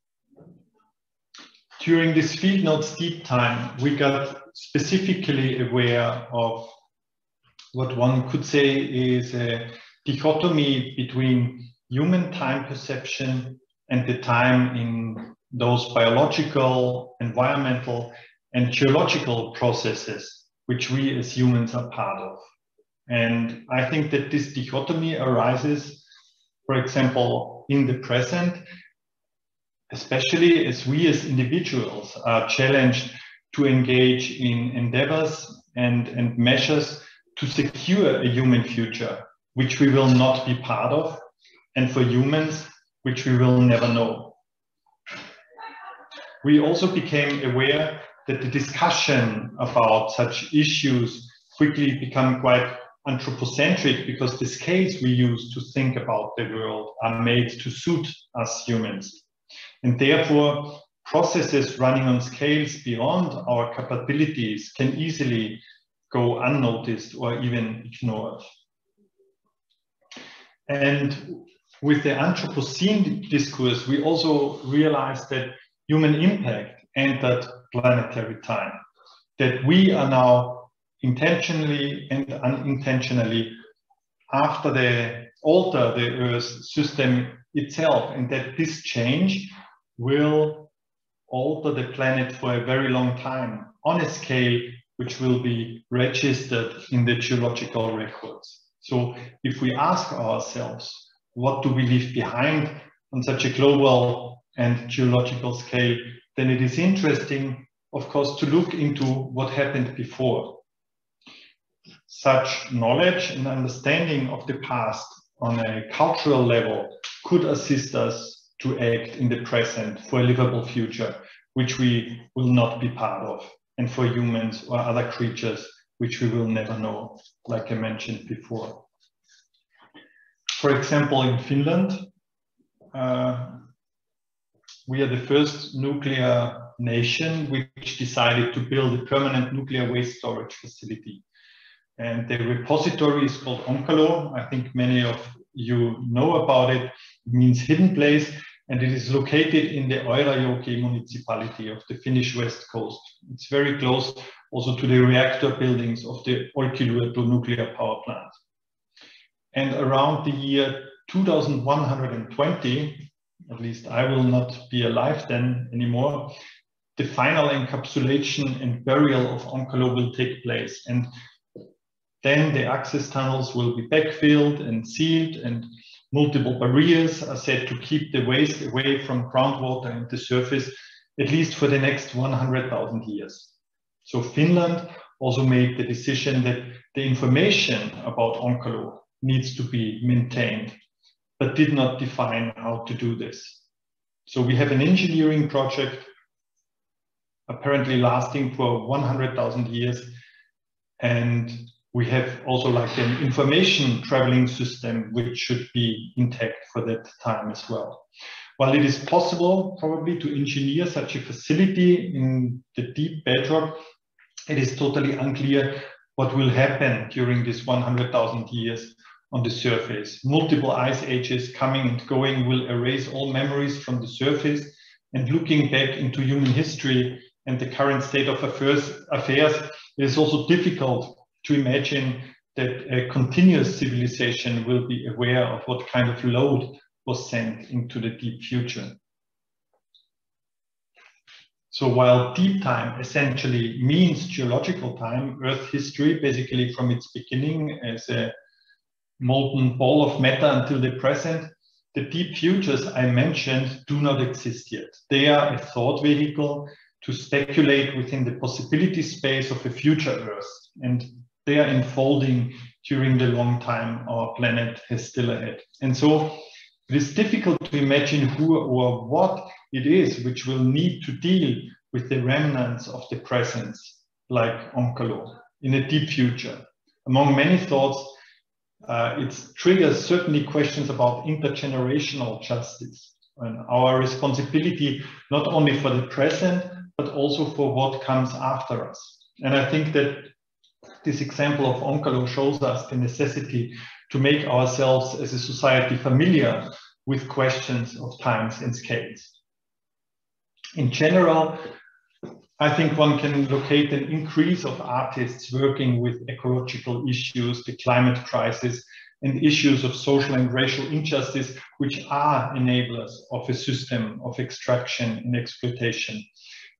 during this field notes deep time, we got specifically aware of what one could say is a dichotomy between human time perception and the time in those biological, environmental, and geological processes which we as humans are part of. And I think that this dichotomy arises, for example, in the present, especially as we as individuals are challenged to engage in endeavors and, and measures to secure a human future, which we will not be part of, and for humans, which we will never know we also became aware that the discussion about such issues quickly become quite anthropocentric because the scales we use to think about the world are made to suit us humans. And therefore, processes running on scales beyond our capabilities can easily go unnoticed or even ignored. And with the Anthropocene discourse, we also realized that human impact entered planetary time. That we are now intentionally and unintentionally after the alter the Earth system itself, and that this change will alter the planet for a very long time on a scale which will be registered in the geological records. So if we ask ourselves, what do we leave behind on such a global and geological scale, then it is interesting, of course, to look into what happened before. Such knowledge and understanding of the past on a cultural level could assist us to act in the present for a livable future, which we will not be part of, and for humans or other creatures, which we will never know, like I mentioned before. For example, in Finland, uh, we are the first nuclear nation which decided to build a permanent nuclear waste storage facility. And the repository is called Onkalo. I think many of you know about it. It means hidden place, and it is located in the Eurajoki municipality of the Finnish west coast. It's very close also to the reactor buildings of the Olkiluoto nuclear power plant. And around the year 2120, at least I will not be alive then anymore, the final encapsulation and burial of Onkalo will take place. And then the access tunnels will be backfilled and sealed and multiple barriers are set to keep the waste away from groundwater and the surface, at least for the next 100,000 years. So Finland also made the decision that the information about Onkalo needs to be maintained but did not define how to do this. So we have an engineering project apparently lasting for 100,000 years. And we have also like an information traveling system, which should be intact for that time as well. While it is possible probably to engineer such a facility in the deep bedrock, it is totally unclear what will happen during this 100,000 years on the surface. Multiple ice ages coming and going will erase all memories from the surface and looking back into human history and the current state of affairs, affairs it is also difficult to imagine that a continuous civilization will be aware of what kind of load was sent into the deep future. So while deep time essentially means geological time, Earth history, basically from its beginning as a molten ball of matter until the present, the deep futures I mentioned do not exist yet. They are a thought vehicle to speculate within the possibility space of a future Earth, and they are unfolding during the long time our planet has still ahead. And so it is difficult to imagine who or what it is which will need to deal with the remnants of the presence, like Onkalo, in a deep future. Among many thoughts, uh, it triggers certainly questions about intergenerational justice and our responsibility not only for the present, but also for what comes after us. And I think that this example of Onkalo shows us the necessity to make ourselves as a society familiar with questions of times and scales. In general, I think one can locate an increase of artists working with ecological issues, the climate crisis, and issues of social and racial injustice, which are enablers of a system of extraction and exploitation.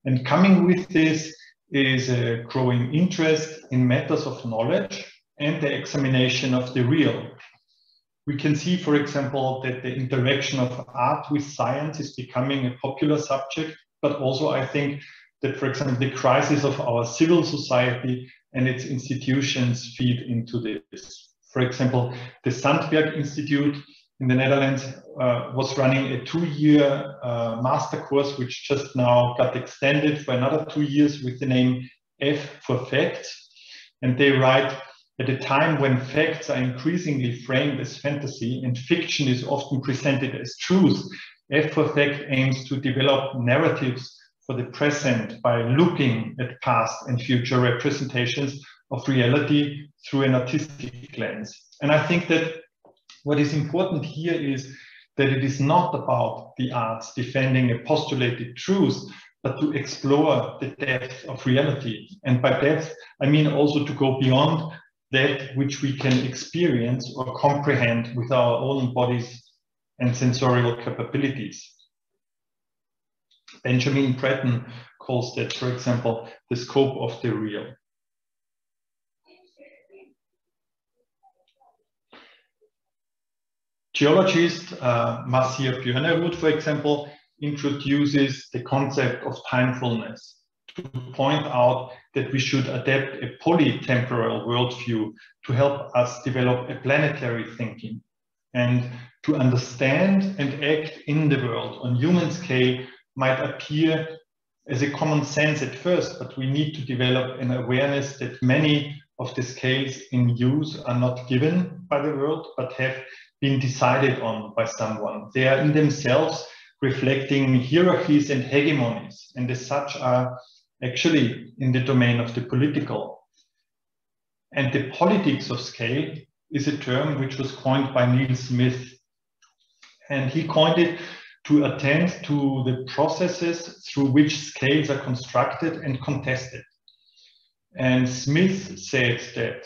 And coming with this is a growing interest in matters of knowledge and the examination of the real. We can see, for example, that the interaction of art with science is becoming a popular subject, but also I think that, for example, the crisis of our civil society and its institutions feed into this. For example, the Sandberg Institute in the Netherlands uh, was running a two-year uh, master course, which just now got extended for another two years with the name F for Facts. And they write, at a time when facts are increasingly framed as fantasy and fiction is often presented as truth, F for Fact aims to develop narratives for the present by looking at past and future representations of reality through an artistic lens. And I think that what is important here is that it is not about the arts defending a postulated truth, but to explore the depth of reality. And by depth, I mean also to go beyond that which we can experience or comprehend with our own bodies and sensorial capabilities. Benjamin Bratton calls that, for example, the scope of the real. Geologist uh, Marcia Bjornerud, for example, introduces the concept of timefulness to point out that we should adapt a polytemporal worldview to help us develop a planetary thinking and to understand and act in the world on human scale might appear as a common sense at first, but we need to develop an awareness that many of the scales in use are not given by the world, but have been decided on by someone. They are in themselves reflecting hierarchies and hegemonies, and as such are actually in the domain of the political. And the politics of scale is a term which was coined by Neil Smith. And he coined it to attend to the processes through which scales are constructed and contested. And Smith said that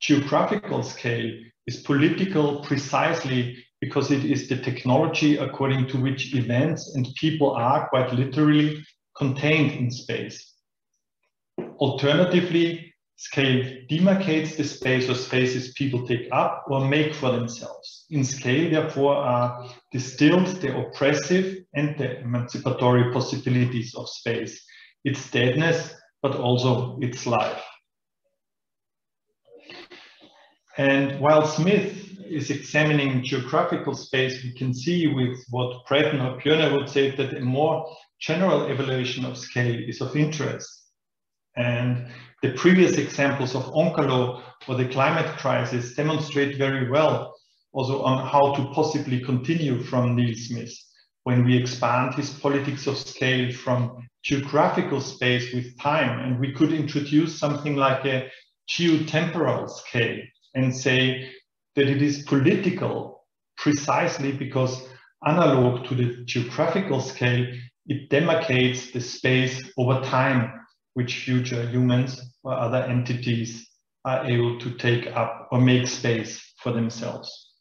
geographical scale is political precisely because it is the technology according to which events and people are quite literally contained in space. Alternatively, scale demarcates the space or spaces people take up or make for themselves. In scale, therefore, are distilled the oppressive and the emancipatory possibilities of space, its deadness, but also its life. And while Smith is examining geographical space, we can see with what Bratton or Björner would say that a more general evaluation of scale is of interest. And the previous examples of Onkalo or the climate crisis demonstrate very well also on how to possibly continue from Neil Smith when we expand his politics of scale from geographical space with time and we could introduce something like a geotemporal scale and say that it is political precisely because analog to the geographical scale, it demarcates the space over time which future humans or other entities are able to take up or make space for themselves.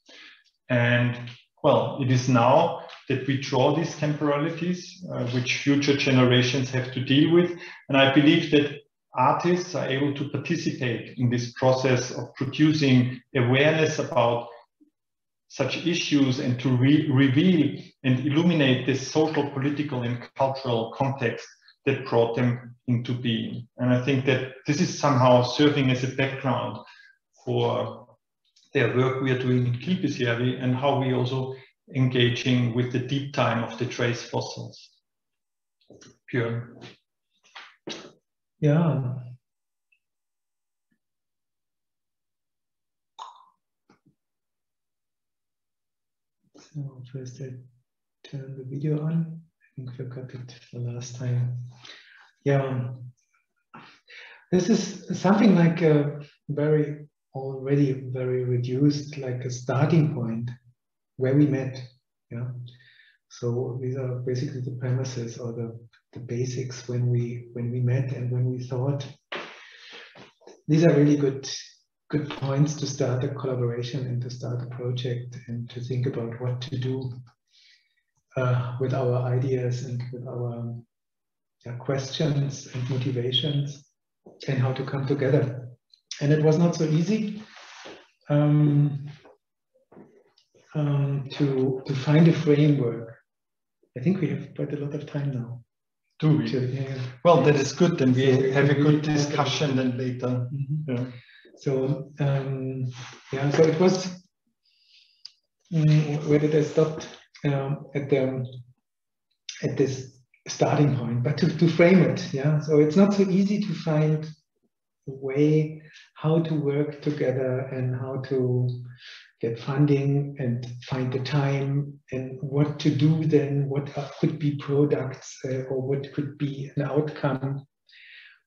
And well, it is now that we draw these temporalities, uh, which future generations have to deal with. And I believe that artists are able to participate in this process of producing awareness about such issues and to re reveal and illuminate this social, political, and cultural context that brought them into being. And I think that this is somehow serving as a background for their work we are doing in Kilpisjärvi and how we also engaging with the deep time of the trace fossils. Björn. Yeah. So first I turn the video on. I think we got it the last time. Yeah. Um, this is something like a very already very reduced, like a starting point where we met. Yeah. So these are basically the premises or the the basics when we when we met and when we thought these are really good good points to start a collaboration and to start a project and to think about what to do uh, with our ideas and with our yeah, questions and motivations and how to come together. And it was not so easy um, um, to, to find a framework. I think we have quite a lot of time now. Do we? Yeah. Well, that is good. Then we So have a good discussion then later. Mhm. Yeah. So um, yeah, so it was. mm, where did I stop? Um, at the at this starting point, but to, to frame it, yeah. So it's not so easy to find a way how to work together and how to get funding and find the time and what to do then, what could be products uh, or what could be an outcome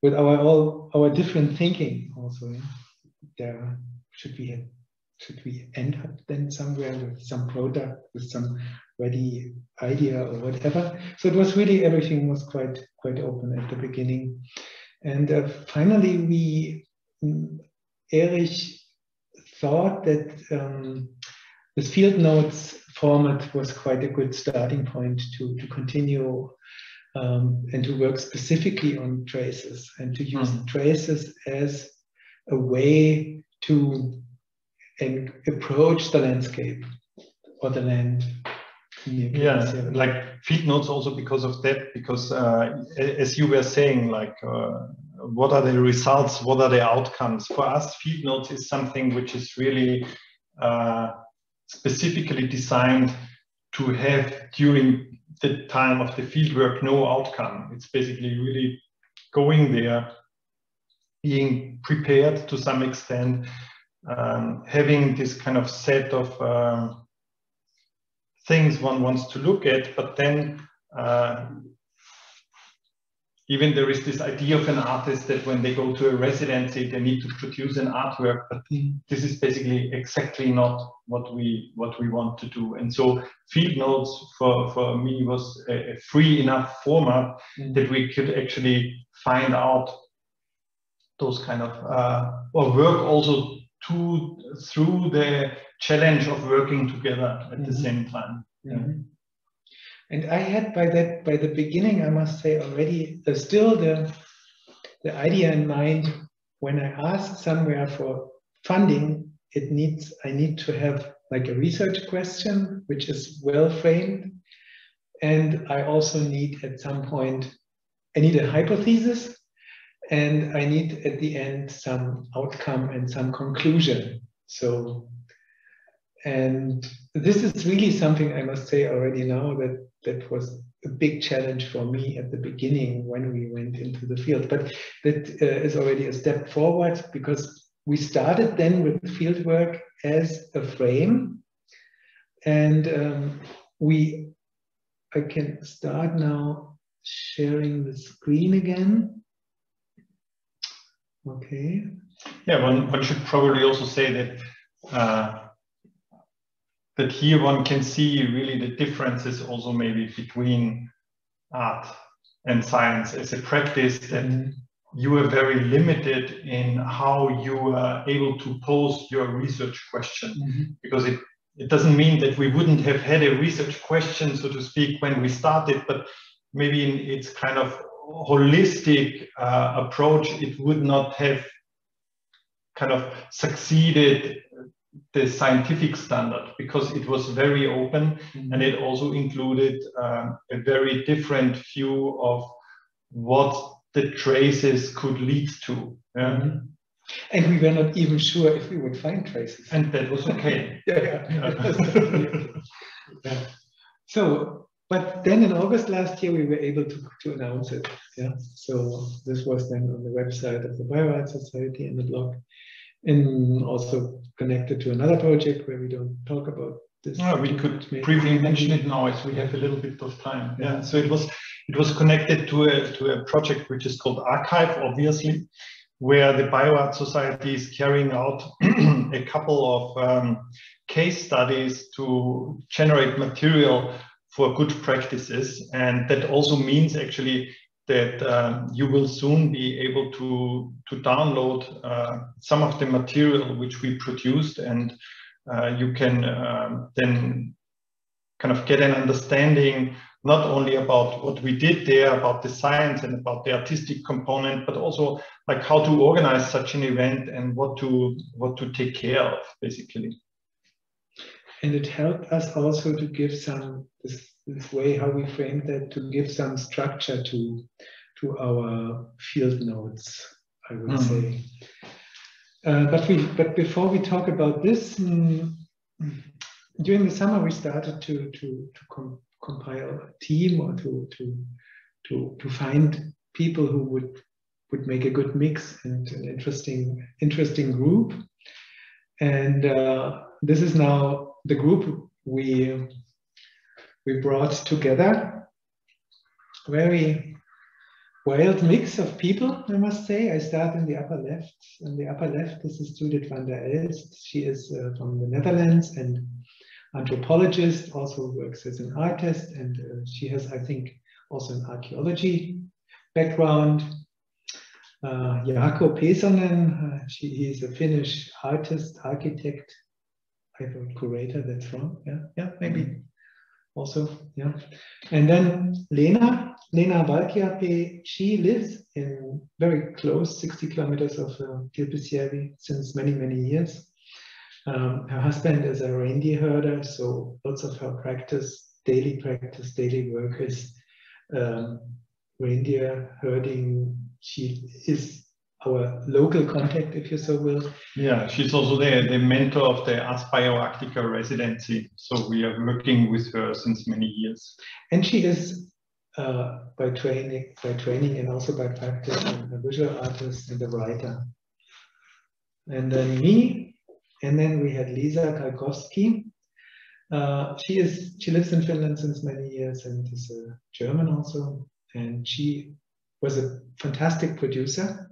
with our all our different thinking also. yeah there should we should we end up then somewhere with some product with some ready idea or whatever so it was really everything was quite quite open at the beginning and uh, finally we mm, erich thought that um, this field notes format was quite a good starting point to, to continue um, and to work specifically on traces and to use mm. traces as a way to and approach the landscape or the land. Yeah, like field notes also because of that, because uh, as you were saying, like uh, what are the results, what are the outcomes? For us, field notes is something which is really uh, specifically designed to have during the time of the fieldwork no outcome. It's basically really going there, being prepared to some extent, um, having this kind of set of um, things one wants to look at, but then uh, even there is this idea of an artist that when they go to a residency, they need to produce an artwork, but this is basically exactly not what we what we want to do. And so field notes for, for me was a, free enough format mm. that we could actually find out those kind of uh, or work also to through the challenge of working together at mm -hmm. the mm-hmm. same time. Yeah. Mm -hmm. And I had by that, by the beginning, I must say already, uh, still the, the idea in mind when I ask somewhere for funding, it needs, I need to have like a research question, which is well framed. And I also need at some point, I need a hypothesis and I need at the end some outcome and some conclusion. So, and this is really something I must say already now that that was a big challenge for me at the beginning when we went into the field. But that uh, is already a step forward because we started then with fieldwork as a frame. And um, we, I can start now sharing the screen again. Okay. Yeah, one, one should probably also say that uh, that here one can see really the differences also maybe between art and science as a practice that mm-hmm. you are very limited in how you are able to pose your research question mm-hmm. because it it doesn't mean that we wouldn't have had a research question so to speak when we started but maybe in its kind of holistic uh, approach it would not have kind of succeeded the scientific standard because it was very open mm -hmm. and it also included um, a very different view of what the traces could lead to. Yeah? Mm -hmm. And we were not even sure if we would find traces. And that was okay. [LAUGHS] yeah, yeah. yeah. [LAUGHS] [LAUGHS] yeah. So, but then in August last year, we were able to, to announce it. Yeah. So this was then on the website of the Bioart Society and the blog and also connected to another project where we don't talk about this. No, we could briefly mention it now as we have a little bit of time. Yeah, so it was it was connected to a to a project which is called Archive, obviously, where the BioArt Society is carrying out [CLEARS THROAT] a couple of um, case studies to generate material for good practices, and that also means actually that um, you will soon be able to, to download uh, some of the material which we produced and uh, you can um, then kind of get an understanding not only about what we did there, about the science and about the artistic component, but also like how to organize such an event and what to what to take care of, basically. And it helped us also to give some this this way how we framed that to give some structure to to our field notes, I would mm. say. Uh, but we but before we talk about this, um, during the summer we started to to to com compile a team or to to to to find people who would would make a good mix and an interesting interesting group. And uh, this is now the group we we brought together very wild mix of people, I must say. I start in the upper left. In the upper left, this is Judith van der Elst. She is uh, from the Netherlands and anthropologist, also works as an artist, and uh, she has, I think, also an archaeology background. Uh, Jaakko Pesonen, uh, she, he is a Finnish artist, architect, I thought curator, that's wrong. Yeah, yeah, maybe also, yeah. And then Leena, Leena Valkeapää, she lives in very close, 60 kilometers of uh, since many, many years. Um, her husband is a reindeer herder, so lots of her practice, daily practice, daily work is um, reindeer herding. She is our local contact, if you so will. Yeah, she's also the, the mentor of the Ars BioArctica residency. So we are working with her since many years. And she is uh, by training, by training and also by practice a visual artist and a writer. And then me, and then we had Lisa Kalkowski. Uh, she is she lives in Finland since many years and is a German also. And she was a fantastic producer.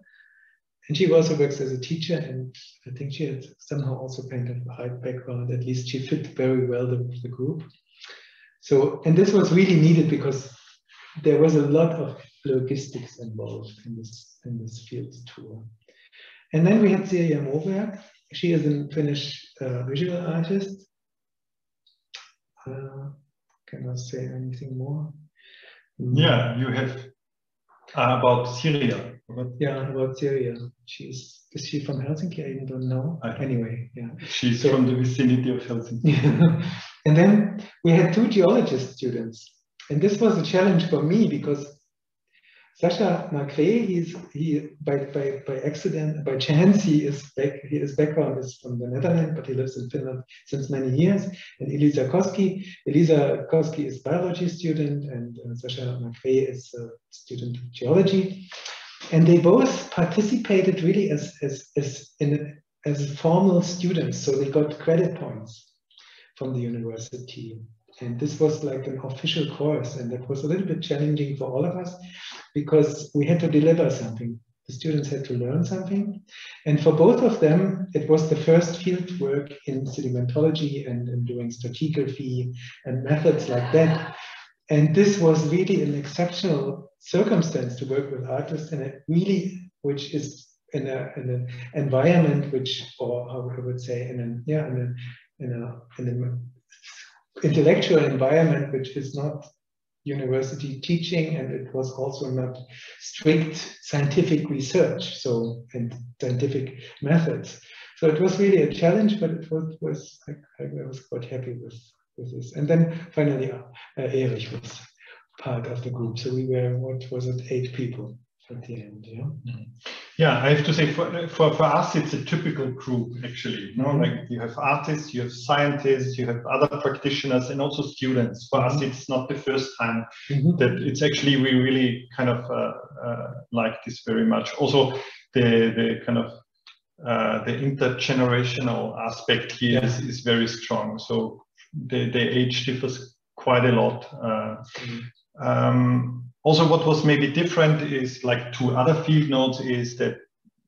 And she also works as a teacher, and I think she had somehow also kind of a art background. At least she fit very well the, the group. So, and this was really needed because there was a lot of logistics involved in this in this field tour. And then we had Sirja Moberg, she is a Finnish uh, visual artist. Uh, can I say anything more? Yeah, you have uh, about Sirja. Yeah, about Sirja. She's is she from Helsinki? I don't know. I anyway, yeah. She's so, from the vicinity of Helsinki. [LAUGHS] and then we had two geologist students. And this was a challenge for me because Sasha Macrae, he's he by, by by accident, by chance, he is back. His background is from the Netherlands, but he lives in Finland since many years. And Elisa Koski, Elisa Koski is biology student, and uh, Sasha Macrae is a student of geology. And they both participated really as as as in as formal students, so they got credit points from the university. And this was like an official course, and that was a little bit challenging for all of us because we had to deliver something. The students had to learn something. And for both of them, it was the first field work in sedimentology and, and doing stratigraphy and methods like that. And this was really an exceptional circumstance to work with artists and it really, which is in, a, in an environment which, or how I would say, in a, yeah, in a, in a, in an intellectual environment which is not university teaching and it was also not strict scientific research so and scientific methods. So it was really a challenge but it was, was I, I was quite happy with with this. And then finally uh, Erich was part of the group so we were what was it eight people at the end yeah mm-hmm. Yeah, I have to say for, for, for us, it's a typical group actually. You know, mm-hmm. like you have artists, you have scientists, you have other practitioners and also students. For us, mm-hmm. it's not the first time mm-hmm. that it's actually, we really kind of uh, uh, like this very much. Also the, the kind of uh, the intergenerational aspect here yeah. is, is very strong. So the, the age differs quite a lot. Uh, mm-hmm. Um, also, what was maybe different is like two other field notes is that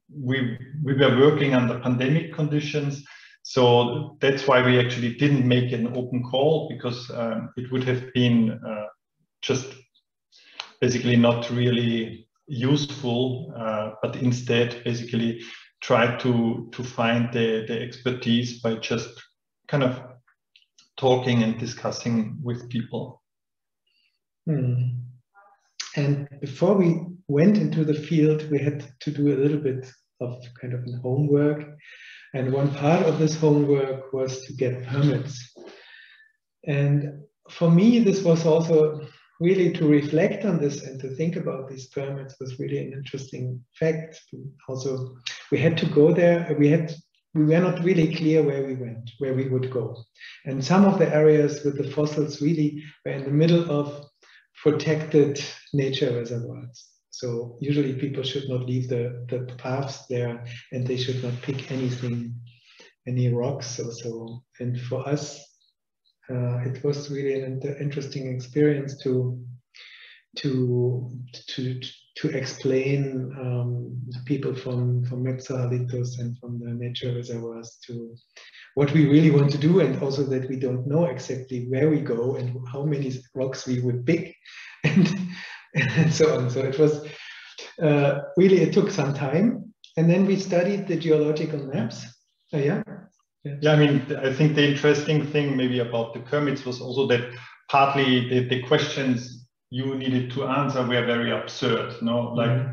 we we were working under pandemic conditions. So that's why we actually didn't make an open call because um, it would have been uh, just basically not really useful, uh, but instead basically try to to find the, the expertise by just kind of talking and discussing with people. Hmm. And before we went into the field, we had to do a little bit of kind of homework. And one part of this homework was to get permits. And for me, this was also really to reflect on this and to think about these permits was really an interesting fact. Also, we had to go there. We had we were not really clear where we went, where we would go. And some of the areas with the fossils really were in the middle of protected nature reservoirs. So usually people should not leave the, the paths there and they should not pick anything, any rocks or so. And for us, uh, it was really an interesting experience to to to to explain um, people from from Metsähallitus and from the nature reservoirs to what we really want to do, and also that we don't know exactly where we go and how many rocks we would pick, [LAUGHS] and, and so on. So it was uh, really it took some time, and then we studied the geological maps. Oh yeah. Yeah. yeah, I mean, I think the interesting thing maybe about the Kermits was also that partly the, the questions you needed to answer were very absurd, no? Like,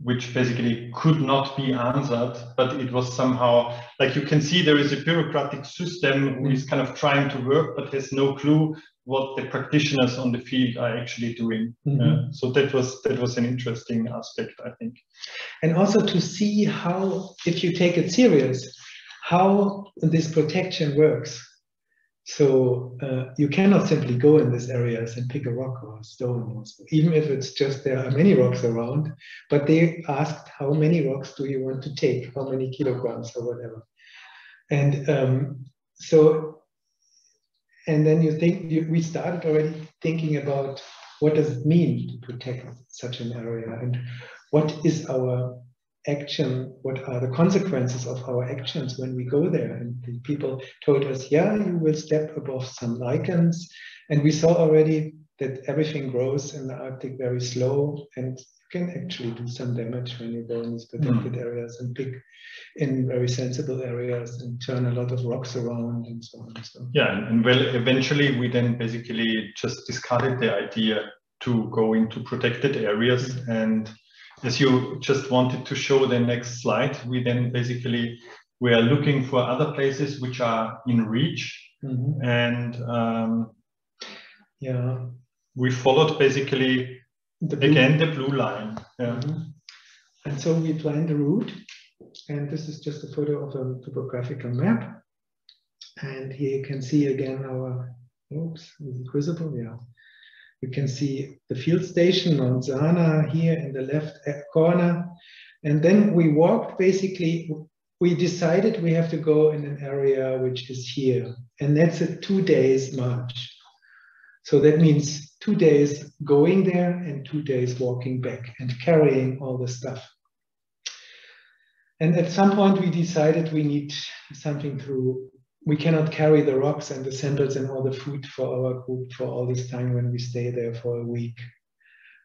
which basically could not be answered, but it was somehow like you can see there is a bureaucratic system who is kind of trying to work but has no clue what the practitioners on the field are actually doing. Mm -hmm. uh, so that was that was an interesting aspect, I think. And also to see how, if you take it serious, how this protection works. So uh, you cannot simply go in these areas and pick a rock or a stone, even if it's just there are many rocks around. But they asked how many rocks do you want to take, how many kilograms or whatever. And um, so and then you think you, we started already thinking about what does it mean to protect such an area and what is our action what are the consequences of our actions when we go there and the people told us yeah you will step above some lichens and we saw already that everything grows in the arctic very slow and you can actually do some damage when you go in these protected mm. areas and pick in very sensible areas and turn a lot of rocks around and so on. And so. Yeah, and well, eventually we then basically just discarded the idea to go into protected areas. Mm -hmm. And as you just wanted to show the next slide, we then basically we are looking for other places which are in reach. Mm -hmm. And um, yeah, we followed basically the again the blue line. Yeah. Mm -hmm. And so we planned the route and this is just a photo of a topographical map. And here you can see again our, oops, is it visible? Yeah. You can see the field station, Mount Saana here in the left uh, corner. And then we walked basically, we decided we have to go in an area which is here. And that's a two days march. So that means two days going there and two days walking back and carrying all the stuff. And at some point we decided we need something to, we cannot carry the rocks and the sandals and all the food for our group for all this time when we stay there for a week.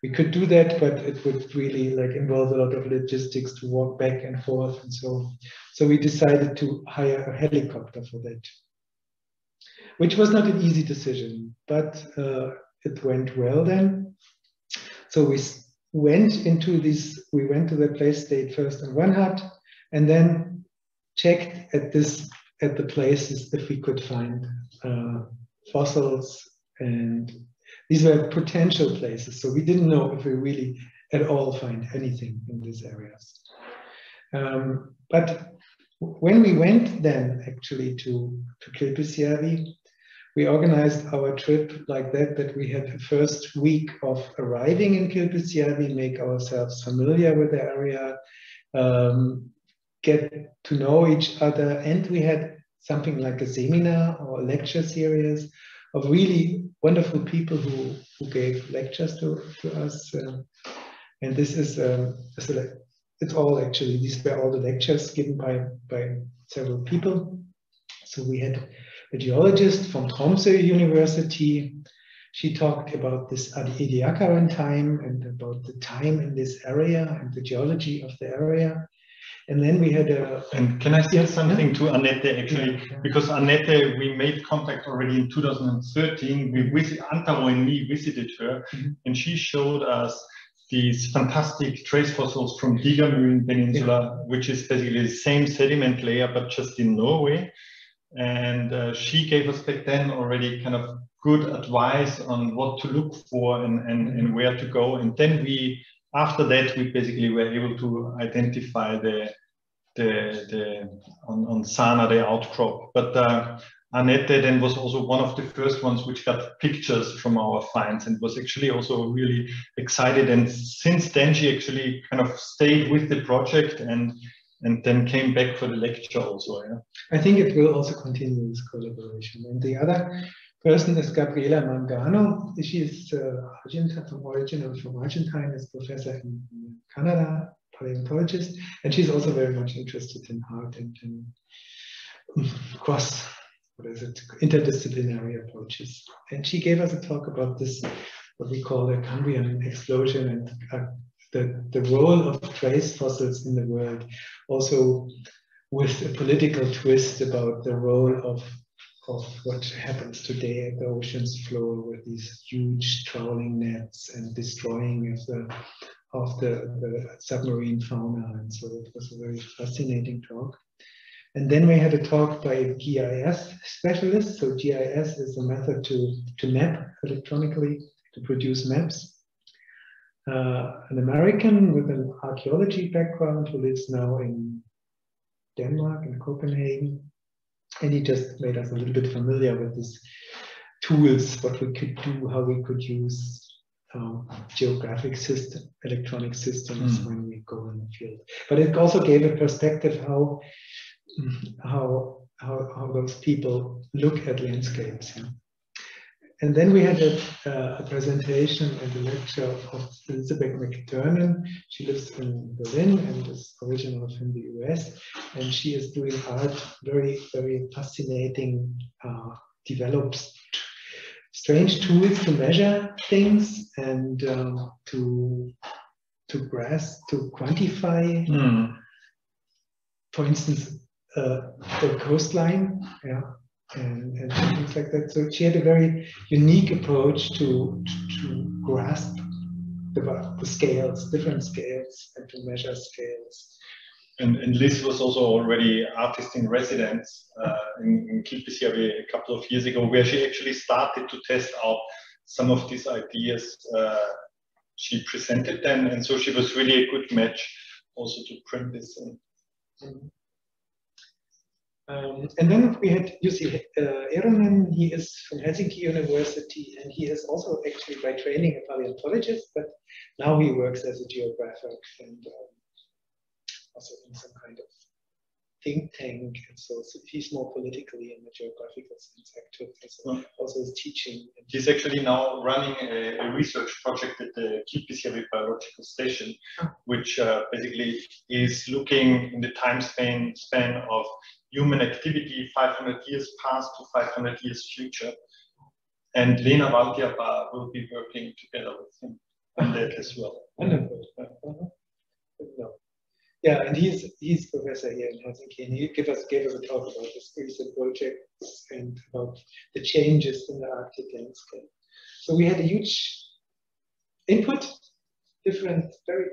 We could do that, but it would really like involve a lot of logistics to walk back and forth and so. So we decided to hire a helicopter for that, which was not an easy decision, but uh, it went well then. So we went into this, we went to the place, stayed first in one hut, and then checked at this at the places if we could find uh, fossils and these were potential places. So we didn't know if we really at all find anything in these areas. Um, but when we went then actually to to Kilpisjärvi, we organized our trip like that that we had the first week of arriving in Kilpisjärvi, make ourselves familiar with the area um, get to know each other. And we had something like a seminar or a lecture series of really wonderful people who, who gave lectures to, to us. Um, and this is, um, it's all actually, these were all the lectures given by, by several people. So we had a geologist from Tromsø University. She talked about this Ediacaran time and about the time in this area and the geology of the area. And then we had a. And can I say something yeah. to Annette actually? Yeah, yeah. Because Annette, we made contact already in 2013. We visit, Antero and me visited her, mm -hmm. and she showed us these fantastic trace fossils from Digermulen Peninsula, which is basically the same sediment layer, but just in Norway. And uh, she gave us back then already kind of good advice on what to look for and, and, and where to go. And then we after that, we basically were able to identify the the, the on, on Saana the outcrop. But uh, Annette then was also one of the first ones which got pictures from our finds and was actually also really excited. And since then, she actually kind of stayed with the project and and then came back for the lecture also. Yeah. I think it will also continue this collaboration. And the other person is Gabriela Mangano. She is uh, Argentine, from origin from Argentine, is professor in, Canada, paleontologist, and she's also very much interested in art and in cross, what is it, interdisciplinary approaches. And she gave us a talk about this, what we call the Cambrian explosion and uh, the, the role of trace fossils in the world. Also, with a political twist about the role of of what happens today at the ocean's floor with these huge trawling nets and destroying of the of the, the submarine fauna. And so it was a very fascinating talk. And then we had a talk by a GIS specialist. So GIS is a method to, to map electronically, to produce maps. Uh, an American with an archaeology background who lives now in Denmark, in Copenhagen. And he just made us a little bit familiar with these tools, what we could do, how we could use um, geographic system, electronic systems mm. when we go in the field. But it also gave a perspective how how how, how those people look at landscapes. Yeah. And then we had a, uh, a, presentation and a lecture of Elizabeth McTernan. She lives in Berlin and is originally from the US. And she is doing art, very, very fascinating, uh, develops strange tools to measure things and um, to to grasp, to quantify. Mm. For instance, uh, the coastline, yeah, and, and things like that. So she had a very unique approach to to, to grasp the, the scales, different scales, and to measure scales. And, and, Liz was also already artist in residence uh, in, in Kilpisjärvi a couple of years ago, where she actually started to test out some of these ideas. Uh, she presented them, and so she was really a good match also to print this. In. Um, and then we had Jussi uh, Eronen, he is from Helsinki University, and he is also actually by training a paleontologist, but now he works as a geographer and um, also in some kind of think tank. And so, so he's more politically in the geographical sense active, so also is teaching. He's actually now running a, a research project at the Kilpisjärvi Biological Station, oh. which uh, basically is looking in the time span, span of human activity 500 years past to 500 years future. And Leena Valkeapää will be working together with him on that as well. Wonderful. Uh -huh yeah, and he's he's professor here in Helsinki, and he gave us gave us a talk about his recent projects and about the changes in the Arctic landscape. So we had a huge input, different, very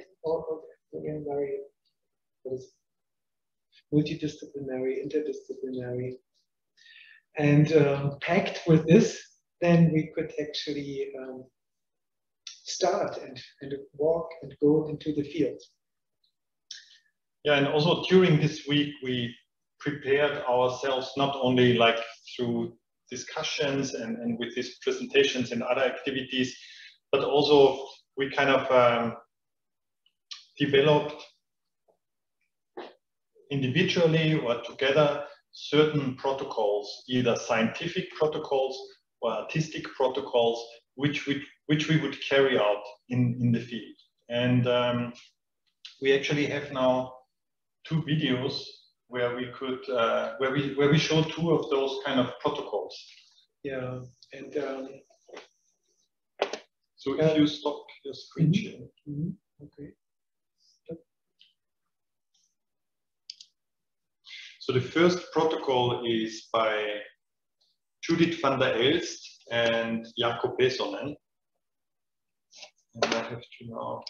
again very multidisciplinary, interdisciplinary, and um, packed with this, then we could actually um, start and, and walk and go into the field. Yeah, and also during this week, we prepared ourselves not only like through discussions and, and with these presentations and other activities, but also we kind of um, developed individually or together certain protocols, either scientific protocols or artistic protocols, which we, which we would carry out in, in the field. And um, we actually have now two videos where we could uh, where we where we show two of those kind of protocols. Yeah, and um, so if you stop your screen mm -hmm. Mm -hmm. Okay. The first protocol is by Judith van der Elst and Jakob Pesonen. And I have to now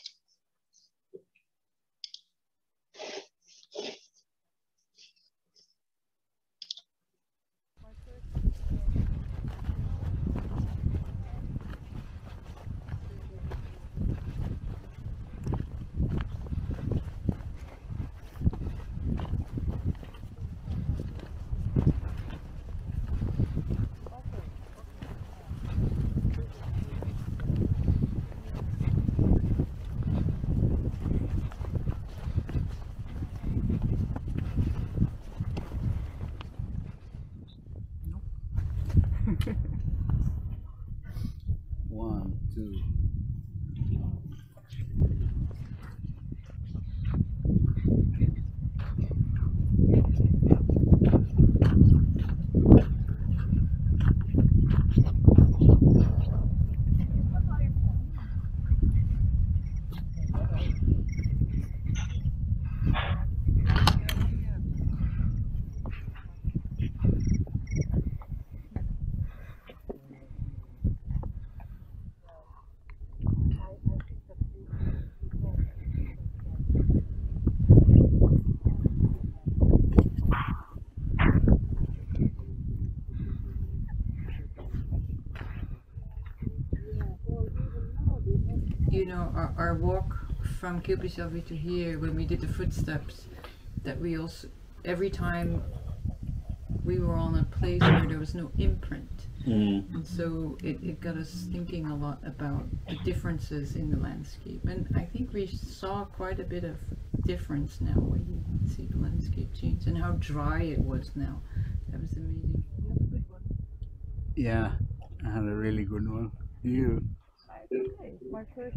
you know, our, our walk from Kilpisjärvi to here, when we did the footsteps, that we also, every time we were on a place where there was no imprint. Mm. And so it, it got us thinking a lot about the differences in the landscape. And I think we saw quite a bit of difference now where you see the landscape change and how dry it was now. That was amazing. Yeah, I had a really good one. You. My first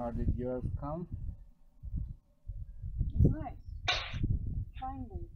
How did yours come? It's nice. Finally,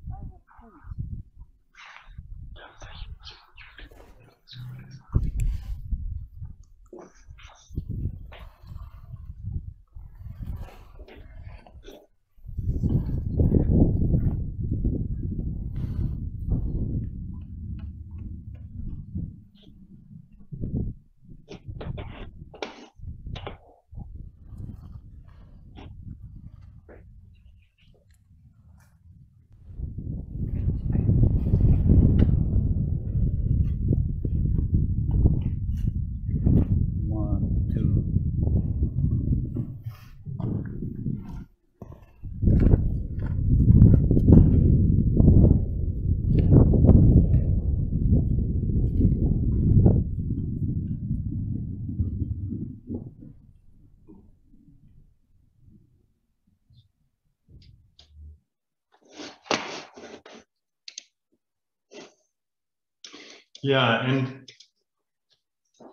Yeah, and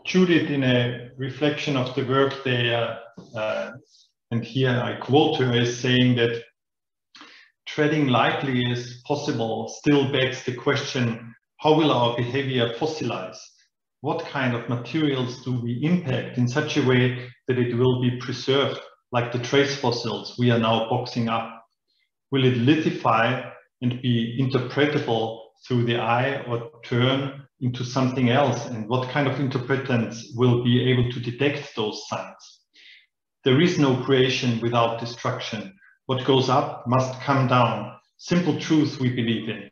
Judith, in a reflection of the work there, uh, and here I quote her as saying that treading lightly as possible still begs the question, how will our behavior fossilize? What kind of materials do we impact in such a way that it will be preserved, like the trace fossils we are now boxing up? Will it lithify and be interpretable through the eye or turn into something else? And what kind of interpretants will be able to detect those signs? There is no creation without destruction. What goes up must come down. Simple truth we believe in.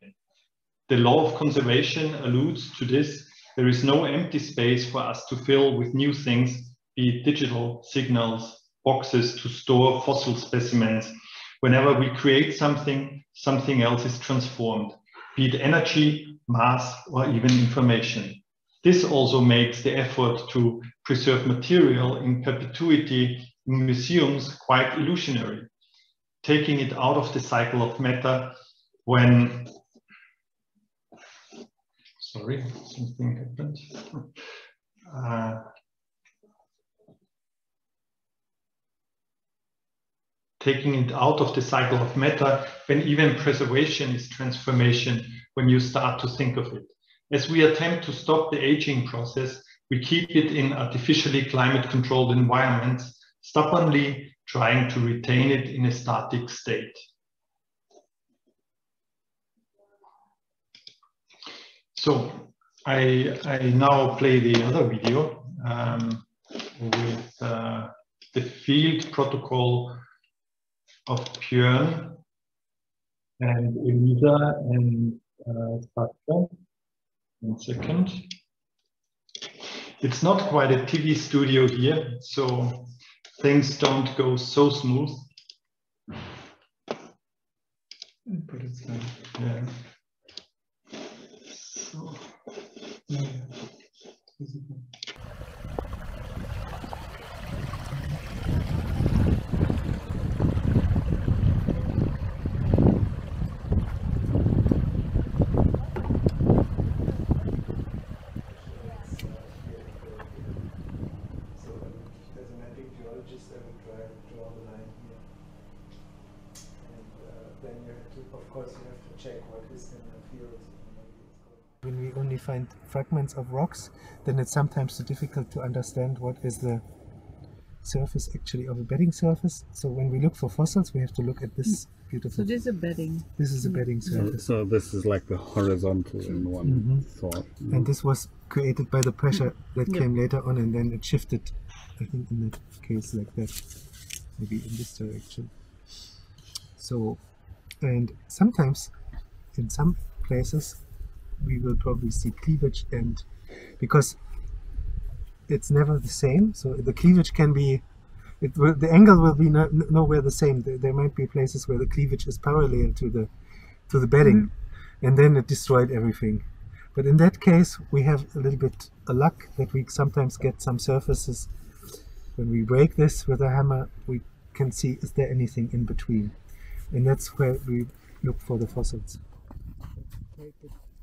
The law of conservation alludes to this. There is no empty space for us to fill with new things, be it digital signals, boxes to store fossil specimens. Whenever we create something, something else is transformed, be it energy, mass, or even information. This also makes the effort to preserve material in perpetuity in museums quite illusionary, taking it out of the cycle of matter when, sorry, something happened. [LAUGHS] Uh, taking it out of the cycle of matter when even preservation is transformation when you start to think of it. As we attempt to stop the aging process, we keep it in artificially climate controlled environments, stubbornly trying to retain it in a static state. So I, I now play the other video um, with uh, the field protocol of Björn and Elisa and uh, Sasha. One second. It's not quite a TV studio here, so things don't go so smooth. But it's like, Yeah. So, yeah. Is it- So as a magic geologist, I would try to draw the line here. And uh, then you have to, of course, you have to check what is in the field. When we only find fragments of rocks, then it's sometimes too difficult to understand what is the surface actually of a bedding surface. So when we look for fossils, we have to look at this beautiful. So this is a bedding. this is a bedding surface. so this is like the horizontal in one Mhm. thought. And this was created by the pressure that Yep. came later on, and then it shifted, I think, in that case like that, maybe in this direction. So, and sometimes in some places we will probably see cleavage, and because it's never the same, so the cleavage can be. It will, the angle will be no, nowhere the same. There, there might be places where the cleavage is parallel to the to the bedding, mm-hmm. and then it destroyed everything. But in that case, we have a little bit of luck that we sometimes get some surfaces. When we break this with a hammer, we can see is there anything in between, and that's where we look for the fossils.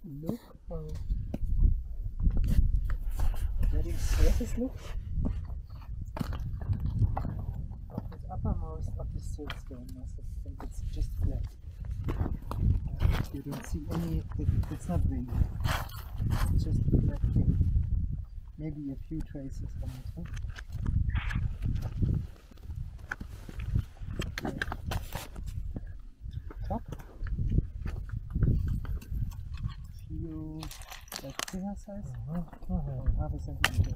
Look how bedding surface looks. Of this uppermost of the siltstone massive, and it's just flat. You don't see any. It, it's not ringed. It's just a flat thing. Maybe a few traces on it. Huh? Few like finger size. Or half a centimeter.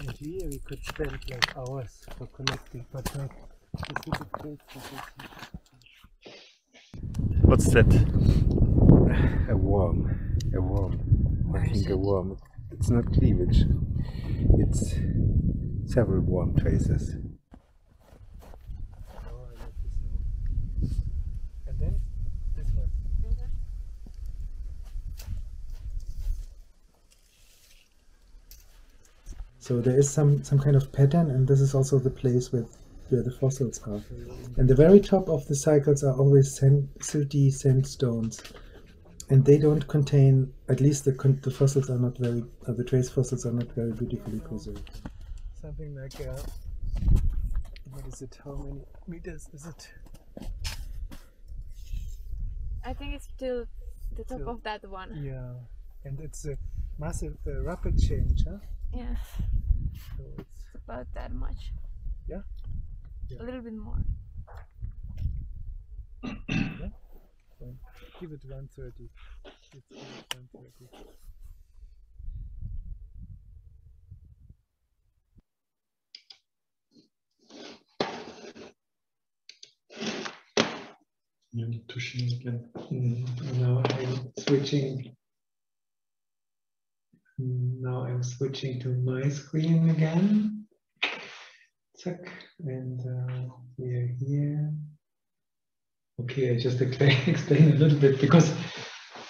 And here we could spend like hours for connecting, but not specific place What's that? A worm. A worm. I think a worm. It's not cleavage. It's several worm traces. Oh, I like this now. And then this one. So there is some some kind of pattern, and this is also the place where where the fossils are. And the very top of the cycles are always sand, silty sandstones, and they don't contain. At least the the fossils are not very. Uh, the trace fossils are not very beautifully preserved. Something like uh, what is it? How many meters is it? I think it's still the top Still. of that one. Yeah, and it's a massive, uh, rapid change, huh? Yeah, So it's about that much. Yeah? Yeah. A little bit more. Fine. Give it 130. Let's give it 130. You're tushing again. Mm, now I'm switching. Now I'm switching to my screen again. Check, and uh, we are here. Okay, I just [LAUGHS] explain, explain a little bit because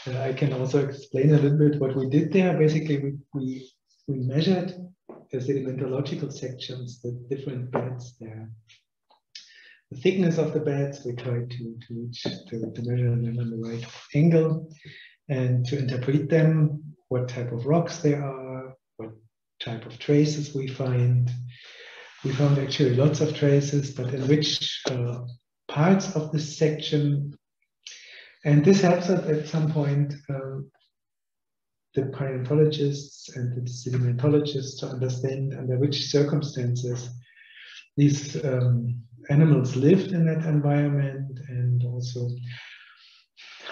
uh, I can also explain a little bit what we did there. Basically, we we, we measured the sedimentological sections, the different beds there the thickness of the beds. We tried to, to reach to, to measure them on the right angle and to interpret them, what type of rocks there are, what type of traces we find. We found actually lots of traces, but in which uh, parts of this section. And this helps us at some point, um, the paleontologists and the sedimentologists to understand under which circumstances these um, animals lived in that environment and also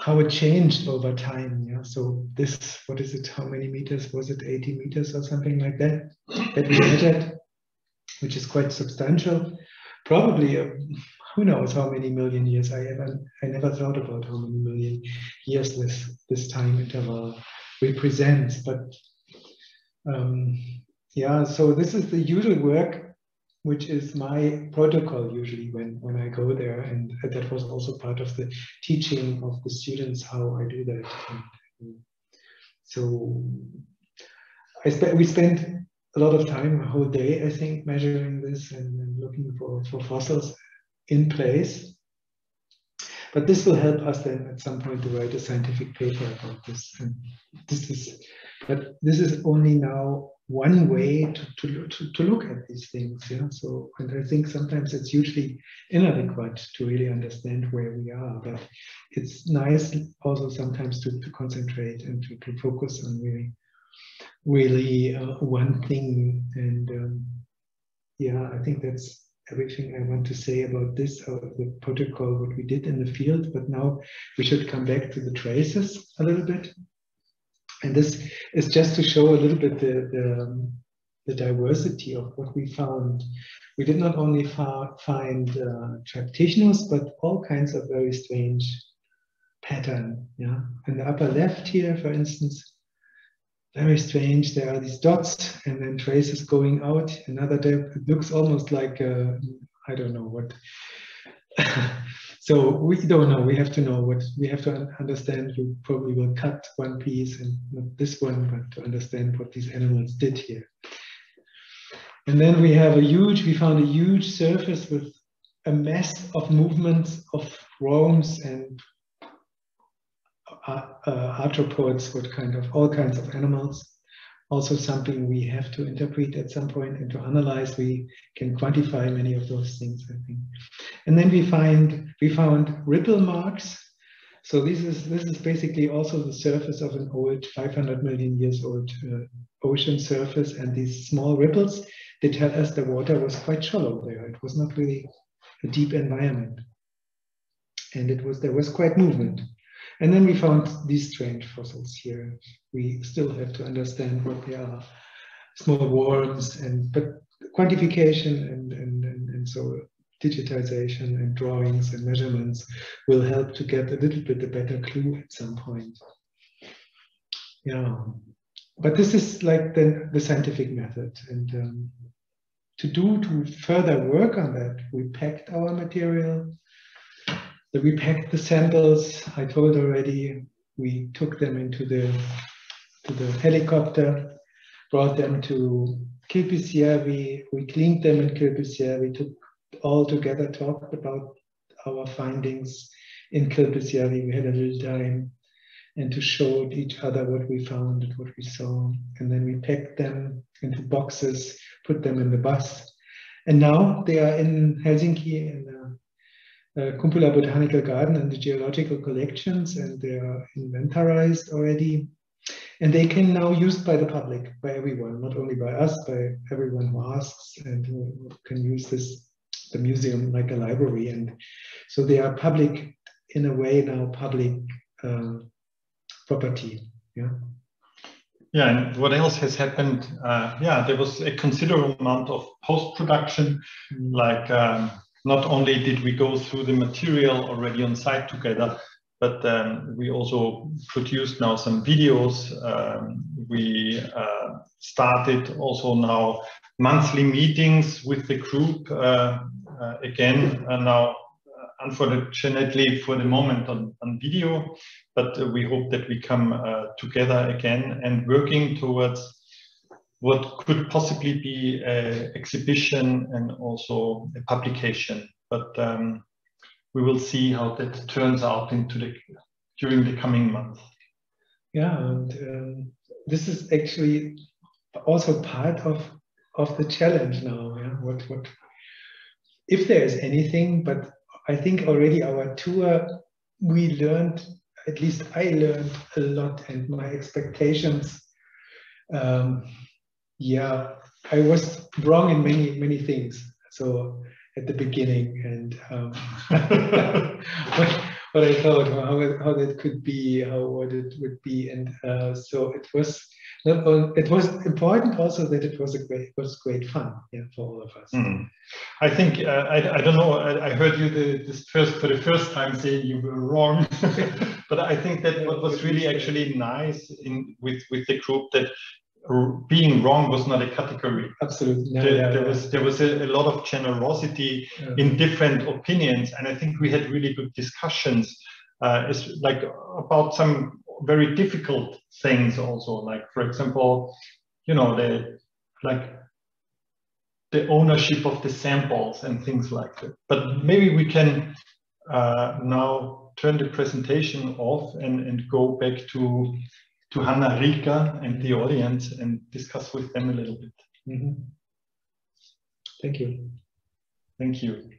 how it changed over time. Yeah. So this, what is it? How many meters was it? 80 meters or something like that that we measured, which is quite substantial. Probably, uh, who knows how many million years? I ever, I never thought about how many million years this this time interval represents. But um, yeah, so this is the usual work which is my protocol usually when, when I go there. And that was also part of the teaching of the students how I do that. And, uh, so I spe- we spent a lot of time, a whole day, I think, measuring this and, and looking for, for fossils in place. But this will help us then at some point to write a scientific paper about this. And this is, but this is only now one way to, to, to, look at these things. Yeah. So, and I think sometimes it's usually inadequate to really understand where we are. But it's nice also sometimes to, to concentrate and to, to focus on really, really uh, one thing. And um, yeah, I think that's everything I want to say about this, uh, the protocol, what we did in the field. But now we should come back to the traces a little bit. And this is just to show a little bit the, the, the diversity of what we found. We did not only find uh, but all kinds of very strange pattern. Yeah, in the upper left here, for instance, very strange. There are these dots and then traces going out. Another depth. Looks almost like I don't know what. [LAUGHS] so we don't know. We have to know what we have to understand. You probably will cut one piece and not this one, but to understand what these animals did here. And then we have a huge. We found a huge surface with a mess of movements of worms and uh, arthropods, what kind of all kinds of animals. Also something we have to interpret at some point and to analyze. We can quantify many of those things, I think. And then we find we found ripple marks. So this is this is basically also the surface of an old 500 million years old uh, ocean surface, and these small ripples they tell us the water was quite shallow there. It was not really a deep environment, and it was there was quite movement. And then we found these strange fossils here. We still have to understand what they are. Small worms and but quantification and, and, and, and so digitization and drawings and measurements will help to get a little bit a better clue at some point. Yeah, but this is like the, the scientific method. And um, to do to further work on that, we packed our material we packed the samples. I told already, we took them into the to the helicopter, brought them to Kilpisjärvi. We cleaned them in Kilpisjärvi. Took all together, talked about our findings in Kilpisjärvi. We had a little time and to show each other what we found and what we saw. And then we packed them into boxes, put them in the bus. And now they are in Helsinki in uh, Kumpula Botanical Garden and the geological collections, and they are inventorized already. And they can now used by the public, by everyone, not only by us, by everyone who asks and who can use this, the museum like a library. And so they are public, in a way now, public um, property. Yeah. Yeah, and what else has happened? Uh, yeah, there was a considerable amount of post-production, mm. like um, not only did we go through the material already on site together, but um, we also produced now some videos. Um, we uh, started also now monthly meetings with the group uh, uh, again uh, now uh, unfortunately for the moment on, on video, but uh, we hope that we come together again and working towards what could possibly be an exhibition and also a publication. But um, we will see how that turns out into the during the coming months. Yeah, and um, this is actually also part of of the challenge now. Yeah, what what if there is anything, but I think already our tour we learned at least I learned a lot, and my expectations um, yeah, I was wrong in many, many things. So at the beginning and um, [LAUGHS] what, what, I thought, how, how that could be, how what it would be. And uh, so it was not only, it was important also that it was a great, it was great fun yeah, for all of us. Mm. I think, uh, I, I don't know, I, I heard you the, this first, for the first time saying you were wrong, [LAUGHS] but I think that what was really actually nice in with, with the group that being wrong was not a category. Absolutely. No, there, yeah, there yeah. was there was a, a, lot of generosity yeah. in different opinions, and I think we had really good discussions. Uh, it's like about some very difficult things also, like for example, you know the like the ownership of the samples and things like that. But maybe we can uh, now turn the presentation off and, and go back to, to Hanna Rika and the audience and discuss with them a little bit. Mhm. Thank you. Thank you.